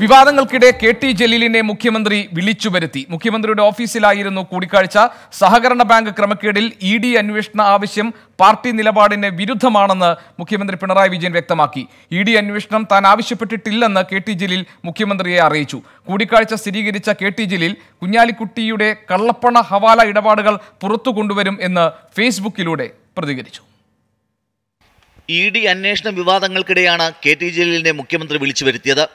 വിവാദങ്ങൾക്കിടെ K T ജലീലിനെ മുഖ്യമന്ത്രി വിളിച്ചു വരുത്തി മുഖ്യമന്ത്രിയുടെ ഓഫീസിലായിരുന്നു കൂടിക്കാഴ്ച. സഹകരണ ബാങ്ക് ക്രമക്കേടിൽ ഇ ഡി അന്വേഷണ ആവശ്യം പാർട്ടി നിലപാടിന് വിരുദ്ധമാണെന്ന് മുഖ്യമന്ത്രി പിണറായി വിജയൻ വ്യക്തമാക്കി. ഇ ഡി അന്വേഷണം താൻ ആവശ്യപ്പെട്ടിട്ടില്ലെന്ന് കെ ടി ജലീൽ മുഖ്യമന്ത്രിയെ അറിയിച്ചു. കൂടിക്കാഴ്ച സ്ഥിരീകരിച്ച കെ ടി ജലീൽ കുഞ്ഞാലിക്കുട്ടിയുടെ കള്ളപ്പണ ഹവാല ഇടപാടുകൾ പുറത്തു കൊണ്ടുവരും എന്ന് ഫേസ്ബുക്കിലൂടെ പ്രതികരിച്ചു. ഇ ഡി അന്വേഷണ വിവാദങ്ങൾക്കിടെയാണ് കെ ടി ജലീലിനെ മുഖ്യമന്ത്രി വിളിച്ചു വരുത്തിയത്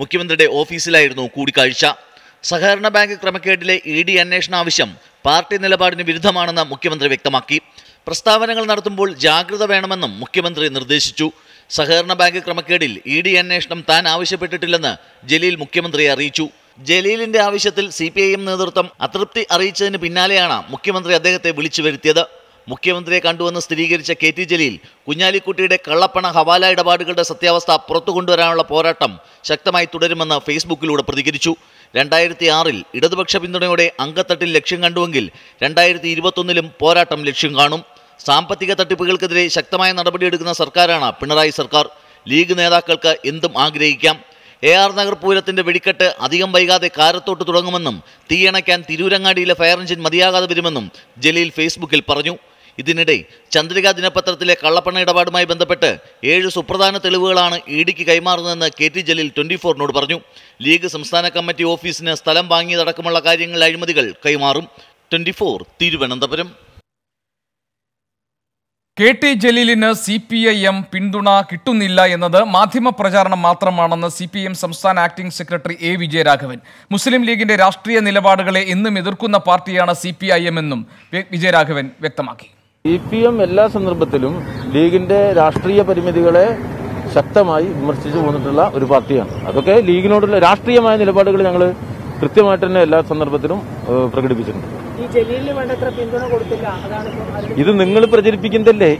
മുഖ്യമന്ത്രിയുടെ ഓഫീസിലായിരുന്നു കൂടിക്കാഴ്ച. സഹകരണ ബാങ്ക് ക്രമക്കേടിലെ ഇ ഡി അന്വേഷണ ആവശ്യം പാർട്ടി നിലപാടിന് വിരുദ്ധമാണെന്ന് മുഖ്യമന്ത്രി വ്യക്തമാക്കി. പ്രസ്താവനകൾ നടത്തുമ്പോൾ ജാഗ്രത വേണമെന്നും മുഖ്യമന്ത്രി നിർദ്ദേശിച്ചു. സഹകരണ ബാങ്ക് ക്രമക്കേടിൽ ഇ ഡി അന്വേഷണം താൻ ആവശ്യപ്പെട്ടിട്ടില്ലെന്ന് ജലീൽ മുഖ്യമന്ത്രിയെ അറിയിച്ചു. ജലീലിന്റെ ആവശ്യത്തിൽ സി പി ഐ എം നേതൃത്വം അതൃപ്തി അറിയിച്ചതിന് പിന്നാലെയാണ് മുഖ്യമന്ത്രി അദ്ദേഹത്തെ വിളിച്ചു വരുത്തിയത്. മുഖ്യമന്ത്രിയെ കണ്ടുവന്ന് സ്ഥിരീകരിച്ച കെ ടി ജലീൽ കുഞ്ഞാലിക്കുട്ടിയുടെ കള്ളപ്പണ ഹവാല ഇടപാടുകളുടെ സത്യാവസ്ഥ പുറത്തു കൊണ്ടുവരാനുള്ള പോരാട്ടം ശക്തമായി തുടരുമെന്ന് ഫേസ്ബുക്കിലൂടെ പ്രതികരിച്ചു. രണ്ടായിരത്തി ആറിൽ ഇടതുപക്ഷ പിന്തുണയോടെ അങ്കത്തട്ടിൽ ലക്ഷ്യം കണ്ടുവെങ്കിൽ രണ്ടായിരത്തി ഇരുപത്തൊന്നിലും പോരാട്ടം ലക്ഷ്യം കാണും. സാമ്പത്തിക തട്ടിപ്പുകൾക്കെതിരെ ശക്തമായ നടപടിയെടുക്കുന്ന സർക്കാരാണ് പിണറായി സർക്കാർ. ലീഗ് നേതാക്കൾക്ക് എന്തും ആഗ്രഹിക്കാം. എ ആർ നഗർ പൂരത്തിന്റെ വെടിക്കെട്ട് അധികം വൈകാതെ കാരത്തോട്ട് തുടങ്ങുമെന്നും തീയണയ്ക്കാൻ തിരൂരങ്ങാടിയിലെ ഫയർ എഞ്ചിൻ മതിയാകാതെ വരുമെന്നും ജലീൽ ഫേസ്ബുക്കിൽ പറഞ്ഞു. ഇതിനിടെ ചന്ദ്രിക ദിനപത്രത്തിലെ കള്ളപ്പണ ഇടപാടുമായി ബന്ധപ്പെട്ട് ഏഴ് സുപ്രധാന തെളിവുകളാണ് ഇ ഡിക്ക് കൈമാറുന്നതെന്ന് കെ ടി ജലീൽ ട്വന്റി ഫോറിനോട് പറഞ്ഞു. ലീഗ് സംസ്ഥാന കമ്മിറ്റി ഓഫീസിന് സ്ഥലം വാങ്ങിയതടക്കമുള്ള കാര്യങ്ങളിൽ അഴിമതികൾ കൈമാറും. Twenty four Thiruvananthapuram. K T ജലീലിന് C P I M പിന്തുണ കിട്ടുന്നില്ല എന്നത് മാധ്യമപ്രചാരണം മാത്രമാണെന്ന് സി പി എം സംസ്ഥാന acting secretary A Vijayaraghavan. Muslim ലീഗിന്റെ രാഷ്ട്രീയ നിലപാടുകളെ എന്നും എതിർക്കുന്ന പാർട്ടിയാണ് സി പി ഐ എം എന്നും വിജയരാഘവൻ വ്യക്തമാക്കി. സി പി എം എല്ലാ സന്ദർഭത്തിലും ലീഗിന്റെ രാഷ്ട്രീയ പരിമിതികളെ ശക്തമായി വിമർശിച്ചു പോന്നിട്ടുള്ള ഒരു പാർട്ടിയാണ്. അതൊക്കെ ലീഗിനോടുള്ള രാഷ്ട്രീയമായ നിലപാടുകൾ ഞങ്ങൾ കൃത്യമായിട്ട് തന്നെ എല്ലാ സന്ദർഭത്തിലും പ്രകടിപ്പിച്ചിട്ടുണ്ട്. ഇത് നിങ്ങൾ പ്രചരിപ്പിക്കുന്നതല്ലേ?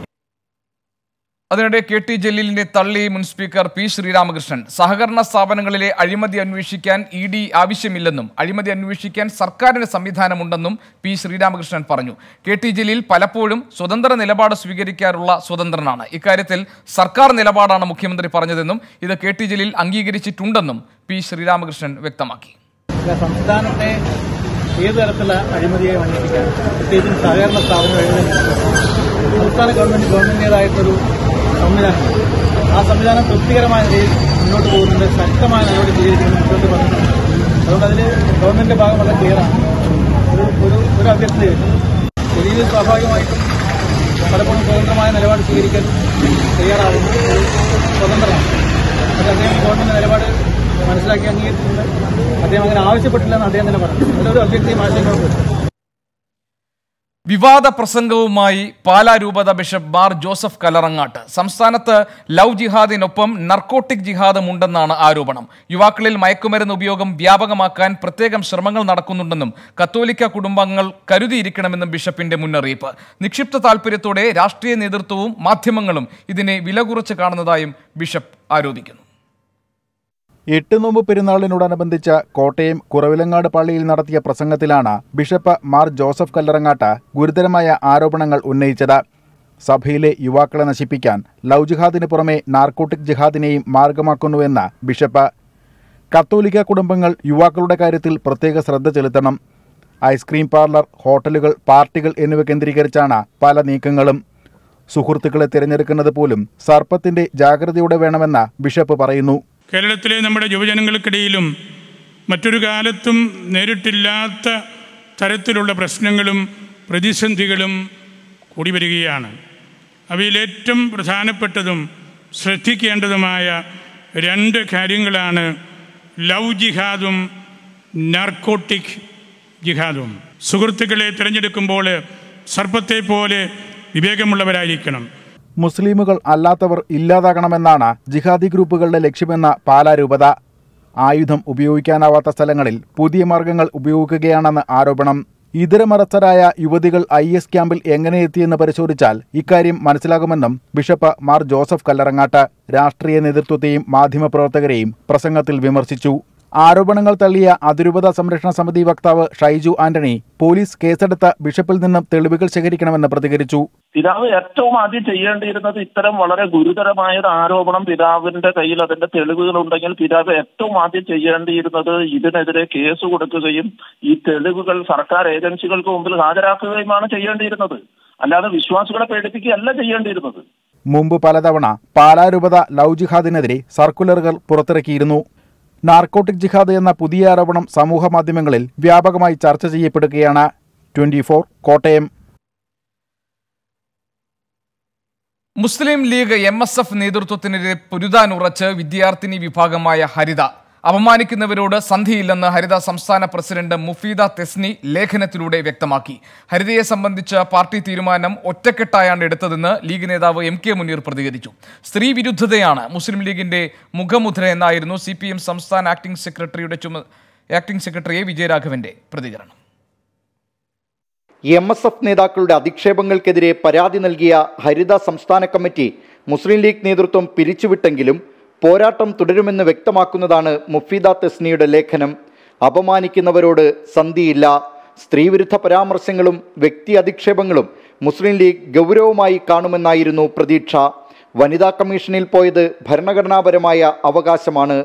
അതിനിടെ കെ ടി ജലീലിനെ തള്ളി മുൻ സ്പീക്കർ പി ശ്രീരാമകൃഷ്ണൻ. സഹകരണ സ്ഥാപനങ്ങളിലെ അഴിമതി അന്വേഷിക്കാൻ ഇ ഡി ആവശ്യമില്ലെന്നും അഴിമതി അന്വേഷിക്കാൻ സർക്കാരിന് സംവിധാനമുണ്ടെന്നും പി ശ്രീരാമകൃഷ്ണൻ പറഞ്ഞു. കെ ടി ജലീൽ പലപ്പോഴും സ്വതന്ത്ര നിലപാട് സ്വീകരിക്കാറുള്ള സ്വതന്ത്രനാണ്. ഇക്കാര്യത്തിൽ സർക്കാർ നിലപാടാണ് മുഖ്യമന്ത്രി പറഞ്ഞതെന്നും ഇത് കെ ടി ജലീൽ അംഗീകരിച്ചിട്ടുണ്ടെന്നും പി ശ്രീരാമകൃഷ്ണൻ വ്യക്തമാക്കി. സംസ്ഥാനത്തെ ഏത് തരത്തിലുള്ള അഴിമതിയെ സഹകരണ സംസ്ഥാന ഗവൺമെന്റ് ഗവൺമെന്റിന്റേതായിട്ടൊരു സംവിധാനം. ആ സംവിധാനം തൃപ്തികരമായ നിലയിൽ മുന്നോട്ട് പോകുന്നുണ്ട്. ശക്തമായ നടപടി സ്വീകരിക്കുന്നു മുന്നോട്ട് പറഞ്ഞിട്ടുണ്ട് അതുകൊണ്ട് അതിൽ ഗവൺമെന്റിന്റെ ഭാഗം വളരെ ക്ലിയറാണ് ഒരു ഒരു ഒരു അഭ്യർത്ഥനയില്ല ഇതിൽ സ്വാഭാവികമായിട്ടും പലപ്പോഴും സ്വതന്ത്രമായ നിലപാട് സ്വീകരിക്കാൻ തയ്യാറാവുന്നു സ്വതന്ത്രമാണ്. പക്ഷേ അദ്ദേഹം ഗവൺമെന്റ് നിലപാട് മനസ്സിലാക്കി അംഗീകരിച്ചിട്ടുണ്ട്. അദ്ദേഹം അങ്ങനെ ആവശ്യപ്പെട്ടില്ലെന്ന് അദ്ദേഹം തന്നെ പറഞ്ഞു അതിലൊരു അഭ്യർത്ഥിയും ആശയങ്ങളും വിവാദ പ്രസംഗവുമായി പാലാ രൂപത ബിഷപ്പ് ബാർ ജോസഫ് കലറങ്ങാട്ട് സംസ്ഥാനത്ത് ലവ് ജിഹാദിനൊപ്പം നർക്കോട്ടിക് ജിഹാദും ഉണ്ടെന്നാണ് ആരോപണം. യുവാക്കളിൽ മയക്കുമരുന്ന് ഉപയോഗം വ്യാപകമാക്കാൻ പ്രത്യേകം ശ്രമങ്ങൾ നടക്കുന്നുണ്ടെന്നും കത്തോലിക്ക കുടുംബങ്ങൾ കരുതിയിരിക്കണമെന്നും ബിഷപ്പിന്റെ മുന്നറിയിപ്പ്. നിക്ഷിപ്ത താൽപര്യത്തോടെ രാഷ്ട്രീയ നേതൃത്വവും മാധ്യമങ്ങളും ഇതിനെ വില കുറച്ച് കാണുന്നതായും ബിഷപ്പ് ആരോപിക്കുന്നു. എട്ടുനോമ്പ് പെരുന്നാളിനോടനുബന്ധിച്ച് കോട്ടയം കുറവിലങ്ങാട് പള്ളിയിൽ നടത്തിയ പ്രസംഗത്തിലാണ് ബിഷപ്പ് മാർ ജോസഫ് കല്ലറങ്ങാട്ട് ഗുരുതരമായ ആരോപണങ്ങൾ ഉന്നയിച്ചത്. സഭയിലെ യുവാക്കളെ നശിപ്പിക്കാൻ ലവ് ജിഹാദിന് പുറമെ നാർക്കോട്ടിക് ജിഹാദിനെയും മാർഗമാക്കുന്നുവെന്ന് ബിഷപ്പ്. കത്തോലിക്ക കുടുംബങ്ങൾ യുവാക്കളുടെ കാര്യത്തിൽ പ്രത്യേക ശ്രദ്ധ ചെലുത്തണം. ഐസ്ക്രീം പാർലർ ഹോട്ടലുകൾ പാർട്ടികൾ എന്നിവ കേന്ദ്രീകരിച്ചാണ് പല നീക്കങ്ങളും. സുഹൃത്തുക്കളെ തിരഞ്ഞെടുക്കുന്നത് പോലും സർപ്പത്തിന്റെ ജാഗ്രതയോടെ വേണമെന്ന് ബിഷപ്പ് പറയുന്നു. കേരളത്തിലെ നമ്മുടെ യുവജനങ്ങൾക്കിടയിലും മറ്റൊരു കാലത്തും നേരിട്ടില്ലാത്ത തരത്തിലുള്ള പ്രശ്നങ്ങളും പ്രതിസന്ധികളും കൂടി വരികയാണ്. അവയിലേറ്റവും പ്രധാനപ്പെട്ടതും ശ്രദ്ധിക്കേണ്ടതുമായ രണ്ട് കാര്യങ്ങളാണ് ലവ് ജിഹാദും നാർക്കോട്ടിക് ജിഹാദും. സുഹൃത്തുക്കളെ തിരഞ്ഞെടുക്കുമ്പോൾ സർപ്പത്തെ പോലെ വിവേകമുള്ളവരായിരിക്കണം. മുസ്ലിമുകൾ അല്ലാത്തവർ ഇല്ലാതാകണമെന്നാണ് ജിഹാദി ഗ്രൂപ്പുകളുടെ ലക്ഷ്യമെന്ന പാലാരൂപത. ആയുധം ഉപയോഗിക്കാനാവാത്ത സ്ഥലങ്ങളിൽ പുതിയ മാർഗങ്ങൾ ഉപയോഗിക്കുകയാണെന്ന് ആരോപണം. ഇതരമറസ്ഥരായ യുവതികൾ ഐ എസ് ക്യാമ്പിൽ എങ്ങനെ എത്തിയെന്ന് പരിശോധിച്ചാൽ ഇക്കാര്യം മനസ്സിലാകുമെന്നും ബിഷപ്പ് മാർ ജോസഫ് കല്ലറങ്ങാട്ട് രാഷ്ട്രീയ നേതൃത്വത്തെയും മാധ്യമപ്രവർത്തകരെയും പ്രസംഗത്തിൽ വിമർശിച്ചു. ആരോപണങ്ങൾ തള്ളിയ അതിരൂപത സംരക്ഷണ സമിതി വക്താവ് ഷൈജു ആന്റണി പോലീസ് കേസെടുത്ത ബിഷപ്പിൽ നിന്നും തെളിവുകൾ ശേഖരിക്കണമെന്ന് പ്രതികരിച്ചു. പിതാവ് ഏറ്റവും ആദ്യം ചെയ്യേണ്ടിയിരുന്നത് ഇത്തരം വളരെ ഗുരുതരമായ ഒരു ആരോപണം പിതാവിന്റെ കയ്യിൽ അതിന്റെ തെളിവുകൾ ഉണ്ടെങ്കിൽ പിതാവ് ഏറ്റവും ആദ്യം ചെയ്യേണ്ടിയിരുന്നത് ഇതിനെതിരെ കേസ് കൊടുക്കുകയും ഈ തെളിവുകൾ സർക്കാർ ഏജൻസികൾക്ക് മുമ്പിൽ ഹാജരാക്കുകയുമാണ് ചെയ്യേണ്ടിയിരുന്നത്. അല്ലാതെ വിശ്വാസികളെ പേടിപ്പിക്കുകയല്ല ചെയ്യേണ്ടിയിരുന്നത്. മുമ്പ് പലതവണ പാലാരൂപത ലവ് ജിഹാദിനെതിരെ സർക്കുലറുകൾ പുറത്തിറക്കിയിരുന്നു. നാർക്കോട്ടിക് ജിഹാദ് എന്ന പുതിയ ആരോപണം സമൂഹ മാധ്യമങ്ങളിൽ വ്യാപകമായി ചർച്ച ചെയ്യപ്പെടുകയാണ്. Twenty Kottayam. Muslim League M S F നേതൃത്വത്തിനെതിരെ പൊരുതാനുറച്ച് വിദ്യാർത്ഥിനി വിഭാഗമായ ഹരിത. അപമാനിക്കുന്നവരോട് സന്ധിയില്ലെന്ന് ഹരിത സംസ്ഥാന പ്രസിഡന്റ് മുഫീദ തെസ്നി ലേഖനത്തിലൂടെ വ്യക്തമാക്കി. ഹരിതയെ സംബന്ധിച്ച പാർട്ടി തീരുമാനം ഒറ്റക്കെട്ടായാണ് എടുത്തതെന്ന് ലീഗ് നേതാവ് എം കെ മുനീർ പ്രതികരിച്ചു. സ്ത്രീ വിരുദ്ധതയാണ് മുസ്ലിം ലീഗിന്റെ മുഖമുദ്ര എന്നായിരുന്നു സി സംസ്ഥാന ആക്ടിംഗ് സെക്രട്ടറിയുടെ ചുമ ആക്ടിംഗ് സെക്രട്ടറി എ വിജയരാഘവന്റെ പ്രതികരണം. എം എസ് എഫ് നേതാക്കളുടെ അധിക്ഷേപങ്ങൾക്കെതിരെ പരാതി നൽകിയ ഹരിത സംസ്ഥാന കമ്മിറ്റി മുസ്ലിം ലീഗ് നേതൃത്വം പിരിച്ചുവിട്ടെങ്കിലും പോരാട്ടം തുടരുമെന്ന് വ്യക്തമാക്കുന്നതാണ് മുഫീദ തെസ്നിയുടെ ലേഖനം. അപമാനിക്കുന്നവരോട് സന്ധിയില്ല. സ്ത്രീവിരുദ്ധ പരാമർശങ്ങളും വ്യക്തി അധിക്ഷേപങ്ങളും മുസ്ലിം ലീഗ് ഗൗരവമായി കാണുമെന്നായിരുന്നു പ്രതീക്ഷ. വനിതാ കമ്മീഷനിൽ പോയത് ഭരണഘടനാപരമായ അവകാശമാണ്.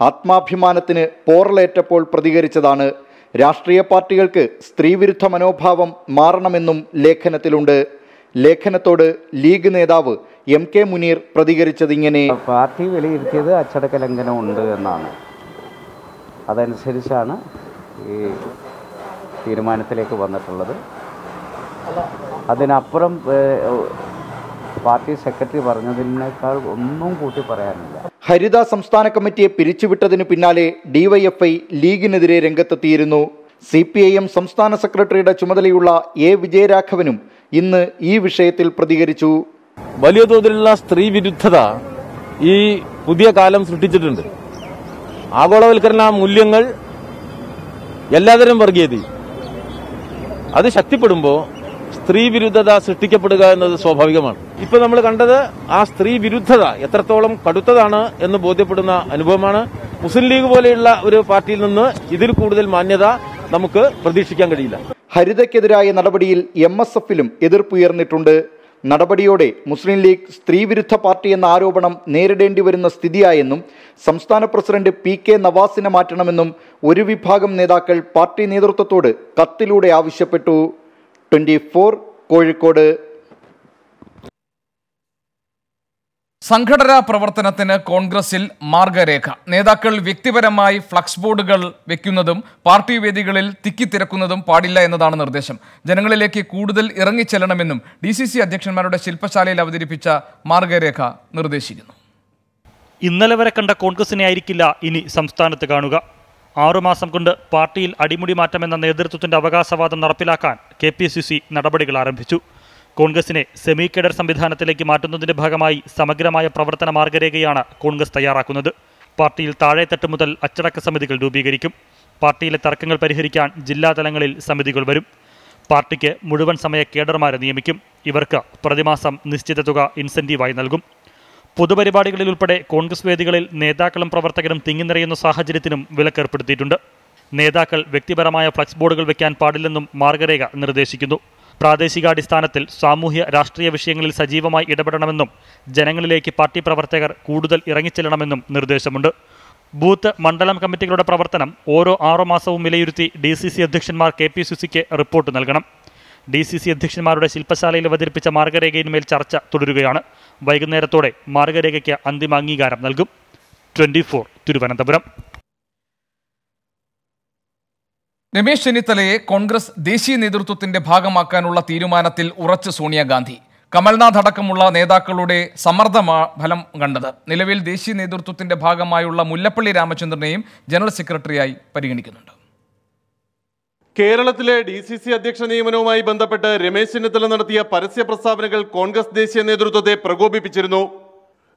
ആത്മാഭിമാനത്തിന് പോറലേറ്റപ്പോൾ പ്രതികരിച്ചതാണ് രാഷ്ട്രീയ പാർട്ടികൾക്ക് സ്ത്രീവിരുദ്ധ മനോഭാവം മാറണമെന്നും ലേഖനത്തിലുണ്ട്. ലേഖനത്തോട് ലീഗ് നേതാവ് എം കെ മുനീർ പ്രതികരിച്ചത് ഇങ്ങനെ പാർട്ടി വിലയിരുത്തിയത് അച്ചടക്ക ലംഘനമുണ്ട് എന്നാണ്. അതനുസരിച്ചാണ് ഈ തീരുമാനത്തിലേക്ക് വന്നിട്ടുള്ളത്. അതിനപ്പുറം പാർട്ടി സെക്രട്ടറി പറഞ്ഞതിനേക്കാൾ ഒന്നും കൂട്ടി പറയാനില്ല. ഹരിത സംസ്ഥാന കമ്മിറ്റിയെ പിരിച്ചുവിട്ടതിനു പിന്നാലെ ഡിവൈഎഫ്ഐ ലീഗിനെതിരെ രംഗത്തെത്തിയിരുന്നു. സി പി ഐ എം സംസ്ഥാന സെക്രട്ടറിയുടെ ചുമതലയുള്ള എ വിജയരാഘവനും ഇന്ന് ഈ വിഷയത്തിൽ പ്രതികരിച്ചു. വലിയ തോതിലുള്ള സ്ത്രീ വിരുദ്ധത ഈ പുതിയ കാലം സൃഷ്ടിച്ചിട്ടുണ്ട്. ആഗോളവൽക്കരണ മൂല്യങ്ങൾ എല്ലാതരം വർഗീയതയും. അത് ശക്തിപ്പെടുമ്പോൾ സ്ത്രീ വിരുദ്ധത സൃഷ്ടിക്കപ്പെടുക എന്നത് സ്വാഭാവികമാണ്. ഇപ്പൊ നമ്മൾ കണ്ടത് ആ സ്ത്രീ വിരുദ്ധത എത്രത്തോളം കടുത്തതാണ് എന്ന് ബോധ്യപ്പെടുന്ന അനുഭവമാണ്. മുസ്ലിം ലീഗ് പോലെയുള്ള ഒരു പാർട്ടിയിൽ നിന്ന് ഇതിൽ കൂടുതൽ മാന്യത നമുക്ക് പ്രതീക്ഷിക്കാൻ കഴിയില്ല. ഹരിതയ്ക്കെതിരായ നടപടിയിൽ എം എസ് എഫിലും എതിർപ്പുയർന്നിട്ടുണ്ട്. നടപടിയോടെ മുസ്ലിം ലീഗ് സ്ത്രീവിരുദ്ധ പാർട്ടി എന്ന ആരോപണം നേരിടേണ്ടി വരുന്ന സ്ഥിതിയായെന്നും സംസ്ഥാന പ്രസിഡന്റ് പി കെ നവാസിനെ മാറ്റണമെന്നും ഒരു വിഭാഗം നേതാക്കൾ പാർട്ടി നേതൃത്വത്തോട് കത്തിലൂടെ ആവശ്യപ്പെട്ടു. ട്വന്റി കോഴിക്കോട്. സംഘടനാ പ്രവർത്തനത്തിന് കോൺഗ്രസിൽ മാർഗരേഖ. നേതാക്കൾ വ്യക്തിപരമായി ഫ്ലക്സ് ബോർഡുകൾ വെക്കുന്നതും പാർട്ടി വേദികളിൽ തിക്കിത്തിരക്കുന്നതും പാടില്ല എന്നതാണ് നിർദ്ദേശം. ജനങ്ങളിലേക്ക് കൂടുതൽ ഇറങ്ങിച്ചെല്ലണമെന്നും ഡി സി സി അധ്യക്ഷന്മാരുടെ ശില്പശാലയിൽ അവതരിപ്പിച്ച മാർഗരേഖ നിർദ്ദേശിക്കുന്നു. ഇന്നലെ വരെ കണ്ട കോൺഗ്രസിനെ ആയിരിക്കില്ല ഇനി സംസ്ഥാനത്ത് കാണുക. ആറുമാസം കൊണ്ട് പാർട്ടിയിൽ അടിമുടി മാറ്റമെന്ന നേതൃത്വത്തിന്റെ അവകാശവാദം നടപ്പിലാക്കാൻ കെ പി സി സി നടപടികൾ ആരംഭിച്ചു. കോൺഗ്രസിനെ സെമി കേഡർ സംവിധാനത്തിലേക്ക് മാറ്റുന്നതിന്റെ ഭാഗമായി സമഗ്രമായ പ്രവർത്തന മാർഗരേഖയാണ് കോൺഗ്രസ് തയ്യാറാക്കുന്നത്. പാർട്ടിയിൽ താഴെത്തട്ട് മുതൽ അച്ചടക്ക സമിതികൾ രൂപീകരിക്കും. പാർട്ടിയിലെ തർക്കങ്ങൾ പരിഹരിക്കാൻ ജില്ലാ തലങ്ങളിൽ സമിതികൾ വരും. പാർട്ടിക്ക് മുഴുവൻ സമയ കേഡർമാരെ നിയമിക്കും. ഇവർക്ക് പ്രതിമാസം നിശ്ചിത തുക ഇൻസെന്റീവായി നൽകും. പൊതുപരിപാടികളിൽ ഉൾപ്പെടെ കോൺഗ്രസ് വേദികളിൽ നേതാക്കളും പ്രവർത്തകരും തിങ്ങിനിറയുന്ന സാഹചര്യത്തിനും വിലക്കേർപ്പെടുത്തിയിട്ടുണ്ട്. നേതാക്കൾ വ്യക്തിപരമായ ഫ്ലക്സ് ബോർഡുകൾ വെക്കാൻ പാടില്ലെന്നും മാർഗരേഖ നിർദ്ദേശിക്കുന്നു. പ്രാദേശികാടിസ്ഥാനത്തിൽ സാമൂഹ്യ രാഷ്ട്രീയ വിഷയങ്ങളിൽ സജീവമായി ഇടപെടണമെന്നും ജനങ്ങളിലേക്ക് പാർട്ടി പ്രവർത്തകർ കൂടുതൽ ഇറങ്ങിച്ചെല്ലണമെന്നും നിർദ്ദേശമുണ്ട്. ബൂത്ത് മണ്ഡലം കമ്മിറ്റികളുടെ പ്രവർത്തനം ഓരോ ആറു മാസവും വിലയിരുത്തി ഡി സി സി അധ്യക്ഷന്മാർ കെ പി സി സിക്ക് റിപ്പോർട്ട് നൽകണം. ഡി സി സി അധ്യക്ഷന്മാരുടെ ശില്പശാലയിൽ അവതരിപ്പിച്ച മാർഗരേഖയിന്മേൽ ചർച്ച തുടരുകയാണ്. വൈകുന്നേരത്തോടെ മാർഗരേഖയ്ക്ക് അന്തിമ അംഗീകാരം നൽകും. Twenty four Thiruvananthapuram. രമേശ് ചെന്നിത്തലയെ കോൺഗ്രസ് ദേശീയ നേതൃത്വത്തിന്റെ ഭാഗമാക്കാനുള്ള തീരുമാനത്തിൽ ഉറച്ച് സോണിയാഗാന്ധി കമൽനാഥ് അടക്കമുള്ള നേതാക്കളുടെ സമ്മർദ്ദമാ ഫലം കണ്ടത്. നിലവിൽ ദേശീയ നേതൃത്വത്തിന്റെ ഭാഗമായുള്ള മുല്ലപ്പള്ളി രാമചന്ദ്രനെയും ജനറൽ സെക്രട്ടറിയായി പരിഗണിക്കുന്നുണ്ട്. കേരളത്തിലെ ഡി സി സി അധ്യക്ഷ നിയമനവുമായി ബന്ധപ്പെട്ട് രമേശ് ചെന്നിത്തല നടത്തിയ പരസ്യ പ്രസ്താവനകൾ കോൺഗ്രസ് ദേശീയ നേതൃത്വത്തെ പ്രകോപിപ്പിച്ചിരുന്നു.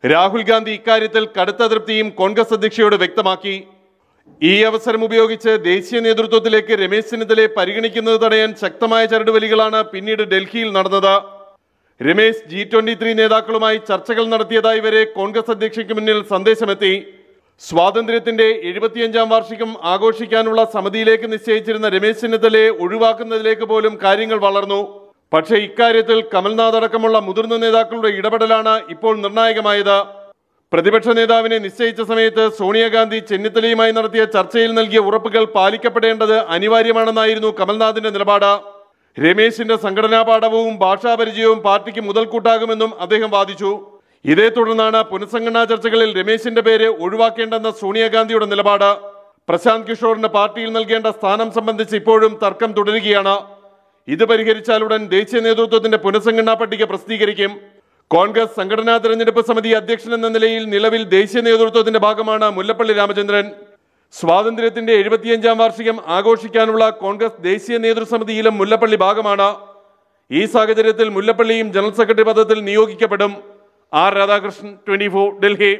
രാഹുൽ ഗാന്ധി ഇക്കാര്യത്തിൽ കടുത്ത അതൃപ്തിയും കോൺഗ്രസ് അധ്യക്ഷയോട് വ്യക്തമാക്കി. ഈ അവസരം ഉപയോഗിച്ച് ദേശീയ നേതൃത്വത്തിലേക്ക് രമേശ് ചെന്നിത്തലയെ പരിഗണിക്കുന്നത് തടയാൻ ശക്തമായ ചരടുവലികളാണ് പിന്നീട് ഡൽഹിയിൽ നടന്നത്. രമേശ് ജി ട്വന്റി ത്രീ നേതാക്കളുമായി ചർച്ചകൾ നടത്തിയതായി വരെ കോൺഗ്രസ് അധ്യക്ഷയ്ക്ക് മുന്നിൽ സന്ദേശമെത്തി. സ്വാതന്ത്ര്യത്തിന്റെ എഴുപത്തിയഞ്ചാം വാർഷികം ആഘോഷിക്കാനുള്ള സമിതിയിലേക്ക് നിശ്ചയിച്ചിരുന്ന രമേശ് ചെന്നിത്തലയെ ഒഴിവാക്കുന്നതിലേക്ക് പോലും കാര്യങ്ങൾ വളർന്നു. പക്ഷേ ഇക്കാര്യത്തിൽ കമൽനാഥ് അടക്കമുള്ള മുതിർന്ന നേതാക്കളുടെ ഇടപെടലാണ് ഇപ്പോൾ നിർണായകമായത്. പ്രതിപക്ഷ നേതാവിനെ നിശ്ചയിച്ച സമയത്ത് സോണിയാഗാന്ധി ചെന്നിത്തലയുമായി നടത്തിയ ചർച്ചയിൽ നൽകിയ ഉറപ്പുകൾ പാലിക്കപ്പെടേണ്ടത് അനിവാര്യമാണെന്നായിരുന്നു കമൽനാഥിന്റെ നിലപാട്. രമേശിന്റെ സംഘടനാ പാഠവും ഭാഷാപരിചയവും പാർട്ടിക്ക് മുതൽക്കൂട്ടാകുമെന്നും അദ്ദേഹം വാദിച്ചു. ഇതേ തുടർന്നാണ് പുനഃസംഘടനാ ചർച്ചകളിൽ രമേശിന്റെ പേര് ഒഴിവാക്കേണ്ടെന്ന സോണിയാഗാന്ധിയുടെ നിലപാട്. പ്രശാന്ത് കിഷോറിന് പാർട്ടിയിൽ നൽകേണ്ട സ്ഥാനം സംബന്ധിച്ച് ഇപ്പോഴും തർക്കം തുടരുകയാണ്. ഇത് പരിഹരിച്ചാലുടൻ ദേശീയ നേതൃത്വത്തിന്റെ പുനഃസംഘടനാ പട്ടിക പ്രസിദ്ധീകരിക്കും. കോൺഗ്രസ് സംഘടനാ തെരഞ്ഞെടുപ്പ് സമിതി അധ്യക്ഷൻ എന്ന നിലയിൽ നിലവിൽ ദേശീയ നേതൃത്വത്തിന്റെ ഭാഗമാണ് മുല്ലപ്പള്ളി രാമചന്ദ്രൻ. സ്വാതന്ത്ര്യത്തിന്റെ എഴുപത്തിയഞ്ചാം വാർഷികം ആഘോഷിക്കാനുള്ള കോൺഗ്രസ് ദേശീയ നേതൃസമിതിയിലും മുല്ലപ്പള്ളി ഭാഗമാണ്. ഈ സാഹചര്യത്തിൽ മുല്ലപ്പള്ളിയും ജനറൽ സെക്രട്ടറി പദത്തിൽ നിയോഗിക്കപ്പെടും. R Radhakrishnan twenty four Delhi.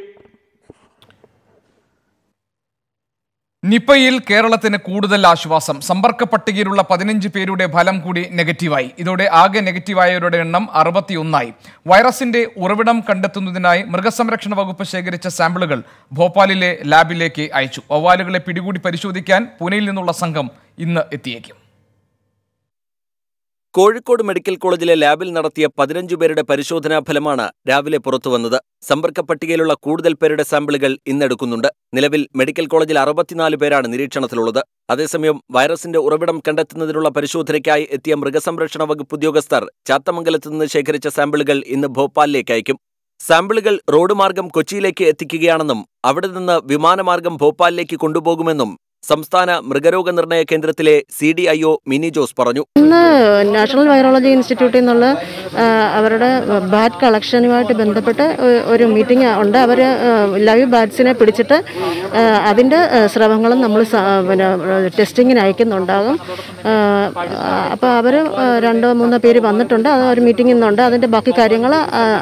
നിപ്പയിൽ കേരളത്തിന് കൂടുതൽ ആശ്വാസം. സമ്പർക്ക പട്ടികയിലുള്ള പതിനഞ്ച് പേരുടെ ഫലം കൂടി നെഗറ്റീവായി. ഇതോടെ ആകെ നെഗറ്റീവായവരുടെ എണ്ണം അറുപത്തിയൊന്നായി. വൈറസിന്റെ ഉറവിടം കണ്ടെത്തുന്നതിനായി മൃഗസംരക്ഷണ വകുപ്പ് ശേഖരിച്ച സാമ്പിളുകൾ ഭോപ്പാലിലെ ലാബിലേക്ക് അയച്ചു. വവ്വാലുകളെ പിടികൂടി പരിശോധിക്കാൻ പൂനെയിൽ നിന്നുള്ള സംഘം ഇന്ന് എത്തിയേക്കും. കോഴിക്കോട് മെഡിക്കൽ കോളേജിലെ ലാബിൽ നടത്തിയ പതിനഞ്ചു പേരുടെ പരിശോധനാ ഫലമാണ് രാവിലെ പുറത്തുവന്നത്. സമ്പർക്ക പട്ടികയിലുള്ള കൂടുതൽ പേരുടെ സാമ്പിളുകൾ ഇന്നെടുക്കുന്നുണ്ട്. നിലവിൽ മെഡിക്കൽ കോളേജിൽ അറുപത്തിനാല് പേരാണ് നിരീക്ഷണത്തിലുള്ളത്. അതേസമയം വൈറസിന്റെ ഉറവിടം കണ്ടെത്തുന്നതിനുള്ള പരിശോധനയ്ക്കായി എത്തിയ മൃഗസംരക്ഷണ വകുപ്പ് ഉദ്യോഗസ്ഥർ ചാത്തമംഗലത്ത് നിന്ന് ശേഖരിച്ച സാമ്പിളുകൾ ഇന്ന് ഭോപ്പാലിലേക്ക് അയക്കും. സാമ്പിളുകൾ റോഡ് മാർഗം കൊച്ചിയിലേക്ക് എത്തിക്കുകയാണെന്നും അവിടെ നിന്ന് വിമാനമാർഗം ഭോപ്പാലിലേക്ക് കൊണ്ടുപോകുമെന്നും സംസ്ഥാന മൃഗരോഗ നിർണയ കേന്ദ്രത്തിലെ C D I O Mini Jose പറഞ്ഞു. ഇന്ന് നാഷണൽ വൈറോളജി ഇൻസ്റ്റിറ്റ്യൂട്ടിൽ നിന്നുള്ള അവരുടെ ബാറ്റ് കളക്ഷനുമായിട്ട് ബന്ധപ്പെട്ട് ഒരു മീറ്റിംഗ് ഉണ്ട്. അവർ ലൈവ് ബാറ്റ്സിനെ പിടിച്ചിട്ട് അതിന്റെ സ്രവങ്ങളും നമ്മൾ പിന്നെ ടെസ്റ്റിങ്ങിന് അയക്കുന്നുണ്ടാകും. അപ്പോൾ അവർ രണ്ടോ മൂന്നോ പേര് വന്നിട്ടുണ്ട്. അത് ഒരു മീറ്റിംഗിൽ നിന്നുണ്ട് അതിന്റെ ബാക്കി കാര്യങ്ങൾ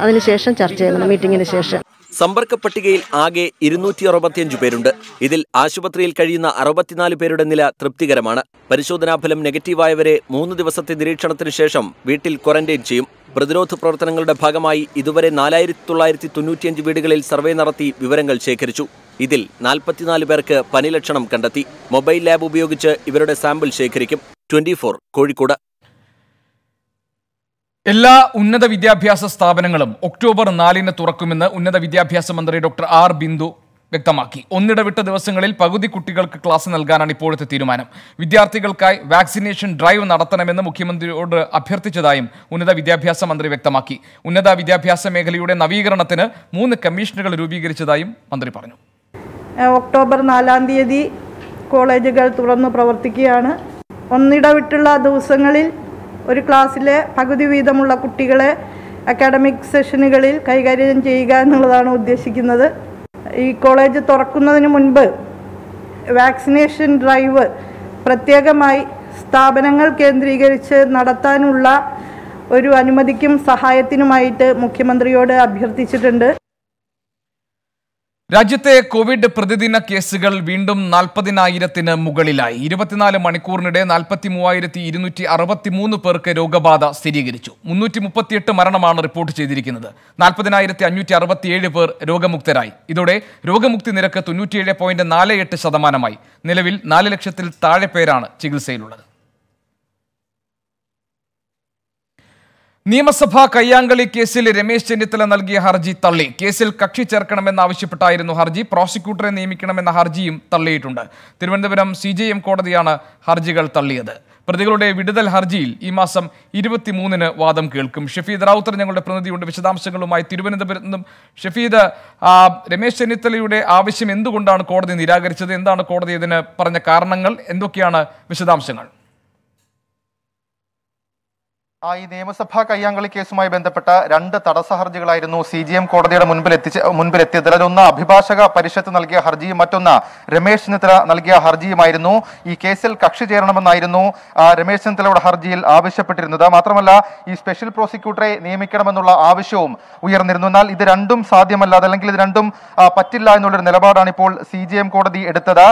അതിന് ശേഷം ചർച്ച ചെയ്യുന്നുണ്ട് മീറ്റിങ്ങിന് ശേഷം. സമ്പർക്ക പട്ടികയിൽ ആകെ ഇരുന്നൂറ്റി അറുപത്തിയഞ്ച് പേരുണ്ട്. ഇതിൽ ആശുപത്രിയിൽ കഴിയുന്ന അറുപത്തിനാല് പേരുടെ നില തൃപ്തികരമാണ്. പരിശോധനാഫലം നെഗറ്റീവായവരെ മൂന്ന് ദിവസത്തെ നിരീക്ഷണത്തിന് ശേഷം വീട്ടിൽ ക്വാറന്റൈൻ ചെയ്യും. പ്രതിരോധ പ്രവർത്തനങ്ങളുടെ ഭാഗമായി ഇതുവരെ നാലായിരത്തി തൊള്ളായിരത്തി തൊണ്ണൂറ്റിയഞ്ച് വീടുകളിൽ സർവേ നടത്തി വിവരങ്ങൾ ശേഖരിച്ചു. ഇതിൽ നാൽപ്പത്തിനാല് പേർക്ക് പനിലക്ഷണം കണ്ടെത്തി. മൊബൈൽ ലാബ് ഉപയോഗിച്ച് ഇവരുടെ സാമ്പിൾ ശേഖരിക്കും. ട്വന്റി കോഴിക്കോട്. എല്ലാ ഉന്നത വിദ്യാഭ്യാസ സ്ഥാപനങ്ങളും ഒക്ടോബർ നാലിന് തുറക്കുമെന്ന് ഉന്നത വിദ്യാഭ്യാസ മന്ത്രി ഡോക്ടർ ആർ ബിന്ദു വ്യക്തമാക്കി. ഒന്നിടവിട്ട ദിവസങ്ങളിൽ പകുതി കുട്ടികൾക്ക് ക്ലാസ് നൽകാനാണ് ഇപ്പോഴത്തെ തീരുമാനം. വിദ്യാർത്ഥികൾക്കായി വാക്സിനേഷൻ ഡ്രൈവ് നടത്തണമെന്ന് മുഖ്യമന്ത്രിയോട് അഭ്യർത്ഥിച്ചതായും ഉന്നത വിദ്യാഭ്യാസ മന്ത്രി വ്യക്തമാക്കി. ഉന്നത വിദ്യാഭ്യാസ മേഖലയുടെ നവീകരണത്തിന് മൂന്ന് കമ്മീഷനുകൾ രൂപീകരിച്ചതായും മന്ത്രി പറഞ്ഞു. ഒക്ടോബർ നാലാം തീയതി കോളേജുകൾ തുറന്നു പ്രവർത്തിക്കുകയാണ്. ഒന്നിടവിട്ടുള്ള ദിവസങ്ങളിൽ ഒരു ക്ലാസ്സിലെ പകുതി വീതമുള്ള കുട്ടികളെ അക്കാഡമിക് സെഷനുകളിൽ കൈകാര്യം ചെയ്യുക എന്നുള്ളതാണ് ഉദ്ദേശിക്കുന്നത്. ഈ കോളേജ് തുറക്കുന്നതിന് മുൻപ് വാക്സിനേഷൻ ഡ്രൈവ് പ്രത്യേകമായി സ്ഥാപനങ്ങൾ കേന്ദ്രീകരിച്ച് നടത്താനുള്ള ഒരു അനുമതിക്കും സഹായത്തിനുമായിട്ട് മുഖ്യമന്ത്രിയോട് അഭ്യർത്ഥിച്ചിട്ടുണ്ട്. രാജ്യത്തെ കോവിഡ് പ്രതിദിന കേസുകൾ വീണ്ടും നാൽപ്പതിനായിരത്തിന് മുകളിലായി. ഇരുപത്തിനാല് മണിക്കൂറിനിടെ നാൽപ്പത്തി മൂവായിരത്തി ഇരുന്നൂറ്റി അറുപത്തിമൂന്ന് പേർക്ക് രോഗബാധ സ്ഥിരീകരിച്ചു. മുന്നൂറ്റി മുപ്പത്തിയെട്ട് മരണമാണ് റിപ്പോർട്ട് ചെയ്തിരിക്കുന്നത്. നാൽപ്പതിനായിരത്തി അഞ്ഞൂറ്റി അറുപത്തിയേഴ് പേർ രോഗമുക്തരായി. ഇതോടെ രോഗമുക്തി നിരക്ക് തൊണ്ണൂറ്റിയേഴ് പോയിന്റ് നാല് എട്ട് ശതമാനമായി. നിലവിൽ നാല് ലക്ഷത്തിൽ താഴെ പേരാണ് ചികിത്സയിലുള്ളത്. നിയമസഭാ കയ്യാങ്കളി കേസിൽ രമേശ് ചെന്നിത്തല നൽകിയ ഹർജി തള്ളി. കേസിൽ കക്ഷി ചേർക്കണമെന്നാവശ്യപ്പെട്ടായിരുന്നു ഹർജി. പ്രോസിക്യൂട്ടറെ നിയമിക്കണമെന്ന ഹർജിയും തള്ളിയിട്ടുണ്ട്. തിരുവനന്തപുരം സി എം കോടതിയാണ് ഹർജികൾ തള്ളിയത്. പ്രതികളുടെ വിടുതൽ ഹർജിയിൽ ഈ മാസം ഇരുപത്തിമൂന്നിന് വാദം കേൾക്കും. ഷഫീദ് റാവുത്തർ ഞങ്ങളുടെ പ്രതിനിധിയുണ്ട്. വിശദാംശങ്ങളുമായി തിരുവനന്തപുരത്ത് നിന്നും ഷഫീദ് രമേശ് ചെന്നിത്തലയുടെ ആവശ്യം എന്തുകൊണ്ടാണ് കോടതി നിരാകരിച്ചത്? എന്താണ് കോടതി ഇതിന് പറഞ്ഞ കാരണങ്ങൾ? എന്തൊക്കെയാണ് വിശദാംശങ്ങൾ? ആ ഈ നിയമസഭാ കയ്യാങ്കളി കേസുമായി ബന്ധപ്പെട്ട രണ്ട് തടസ്സ ഹർജികളായിരുന്നു സി ജി എം കോടതിയുടെ മുൻപിൽ എത്തിച്ച് മുൻപിലെത്തിയത്. അതിലൊന്ന് അഭിഭാഷക പരിഷത്ത് നൽകിയ ഹർജിയും മറ്റൊന്ന് രമേശ് ചെന്നിത്തല നൽകിയ ഹർജിയുമായിരുന്നു. ഈ കേസിൽ കക്ഷി ചേരണമെന്നായിരുന്നു രമേശ് ചെന്നിത്തലയുടെ ഹർജിയിൽ ആവശ്യപ്പെട്ടിരുന്നത്. മാത്രമല്ല ഈ സ്പെഷ്യൽ പ്രോസിക്യൂട്ടറെ നിയമിക്കണമെന്നുള്ള ആവശ്യവും ഉയർന്നിരുന്നു. എന്നാൽ ഇത് രണ്ടും സാധ്യമല്ല അതല്ലെങ്കിൽ ഇത് രണ്ടും പറ്റില്ല എന്നുള്ളൊരു നിലപാടാണ് ഇപ്പോൾ സി ജി എം കോടതി എടുത്തത്.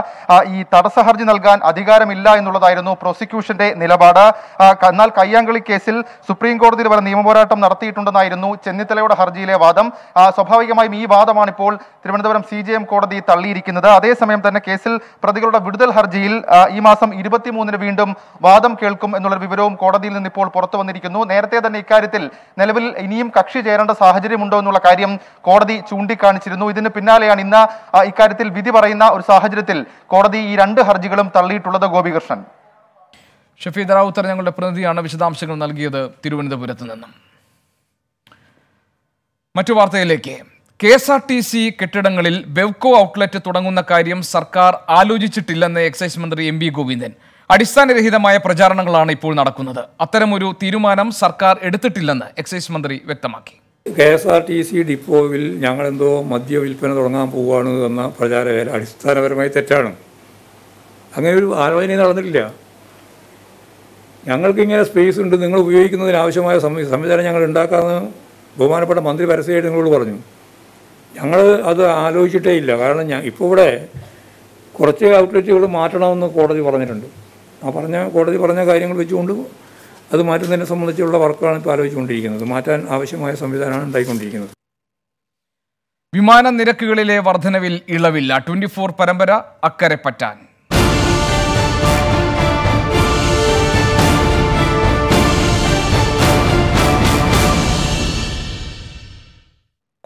ഈ തടസ്സ ഹർജി നൽകാൻ അധികാരമില്ല എന്നുള്ളതായിരുന്നു പ്രോസിക്യൂഷന്റെ നിലപാട്. എന്നാൽ കയ്യാങ്കളി കേസിൽ സുപ്രീം കോടതിയിൽ വരെ നിയമപോരാട്ടം നടത്തിയിട്ടുണ്ടെന്നായിരുന്നു ചെന്നിത്തലയുടെ ഹർജിയിലെ വാദം. സ്വാഭാവികമായും ഈ വാദമാണ് ഇപ്പോൾ തിരുവനന്തപുരം സി ജെ എം കോടതി തള്ളിയിരിക്കുന്നത്. അതേസമയം തന്നെ കേസിൽ പ്രതികളുടെ വിടുതൽ ഹർജിയിൽ ഈ മാസം ഇരുപത്തിമൂന്നിന് വീണ്ടും വാദം കേൾക്കും എന്നുള്ള വിവരവും കോടതിയിൽ നിന്ന് ഇപ്പോൾ പുറത്തു വന്നിരിക്കുന്നു. നേരത്തെ തന്നെ ഇക്കാര്യത്തിൽ നിലവിൽ ഇനിയും കക്ഷി ചേരേണ്ട സാഹചര്യമുണ്ടോ എന്നുള്ള കാര്യം കോടതി ചൂണ്ടിക്കാണിച്ചിരുന്നു. ഇതിന് പിന്നാലെയാണ് ഇന്ന് ഇക്കാര്യത്തിൽ വിധി പറയുന്ന ഒരു സാഹചര്യത്തിൽ കോടതി ഈ രണ്ട് ഹർജികളും തള്ളിയിട്ടുള്ളത് ഗോപികൃഷ്ണൻ. ഷഫീദ് റാവുത്തർ ഞങ്ങളുടെ പ്രതിനിധിയാണ് വിശദാംശങ്ങൾ നൽകിയത് തിരുവനന്തപുരത്ത് നിന്നും. മറ്റു വാർത്തയിലേക്ക്. K S R T C കെട്ടിടങ്ങളിൽ ബെവ്കോ ഔട്ട്ലെറ്റ് തുടങ്ങുന്ന കാര്യം സർക്കാർ ആലോചിച്ചിട്ടില്ലെന്ന് എക്സൈസ് മന്ത്രി എം ഗോവിന്ദൻ. അടിസ്ഥാനരഹിതമായ പ്രചാരണങ്ങളാണ് ഇപ്പോൾ നടക്കുന്നത്. അത്തരമൊരു തീരുമാനം സർക്കാർ എടുത്തിട്ടില്ലെന്ന് എക്സൈസ് മന്ത്രി വ്യക്തമാക്കി. K S R T C ഡിപ്പോയിൽ ഞങ്ങളെന്തോ മദ്യ വിൽപ്പന തുടങ്ങാൻ പോവുകയാണ് എന്ന പ്രചാരവേല അടിസ്ഥാനപരമായി തെറ്റാണ്. അങ്ങനെ ഒരു ആലോചന നടന്നിട്ടില്ല. ഞങ്ങൾക്ക് ഇങ്ങനെ സ്പേസ് ഉണ്ട് നിങ്ങൾ ഉപയോഗിക്കുന്നതിന് ആവശ്യമായ സംവി- സംവിധാനം ഞങ്ങൾ ഉണ്ടാക്കാമെന്ന് ബഹുമാനപ്പെട്ട മന്ത്രി പരസ്യമായിട്ട് നിങ്ങളോട് പറഞ്ഞു. ഞങ്ങൾ അത് ആലോചിച്ചിട്ടേ ഇല്ല. കാരണം ഞാൻ ഇപ്പോൾ ഇവിടെ കുറച്ച് ഔട്ട്ലെറ്റുകൾ മാറ്റണമെന്ന് കോടതി പറഞ്ഞിട്ടുണ്ട്. ആ പറഞ്ഞ കോടതി പറഞ്ഞ കാര്യങ്ങൾ വെച്ചുകൊണ്ട് അത് മാറ്റുന്നതിനെ സംബന്ധിച്ചുള്ള വർക്കാണ് ഇപ്പോൾ ആലോചിച്ചുകൊണ്ടിരിക്കുന്നത്. മാറ്റാൻ ആവശ്യമായ സംവിധാനമാണ് ഉണ്ടായിക്കൊണ്ടിരിക്കുന്നത്. വിമാന നിരക്കുകളിലെ വർധനവിൽ ഇളവില്ല. ട്വന്റി ഫോർ പരമ്പര അക്കരെ പറ്റാൻ.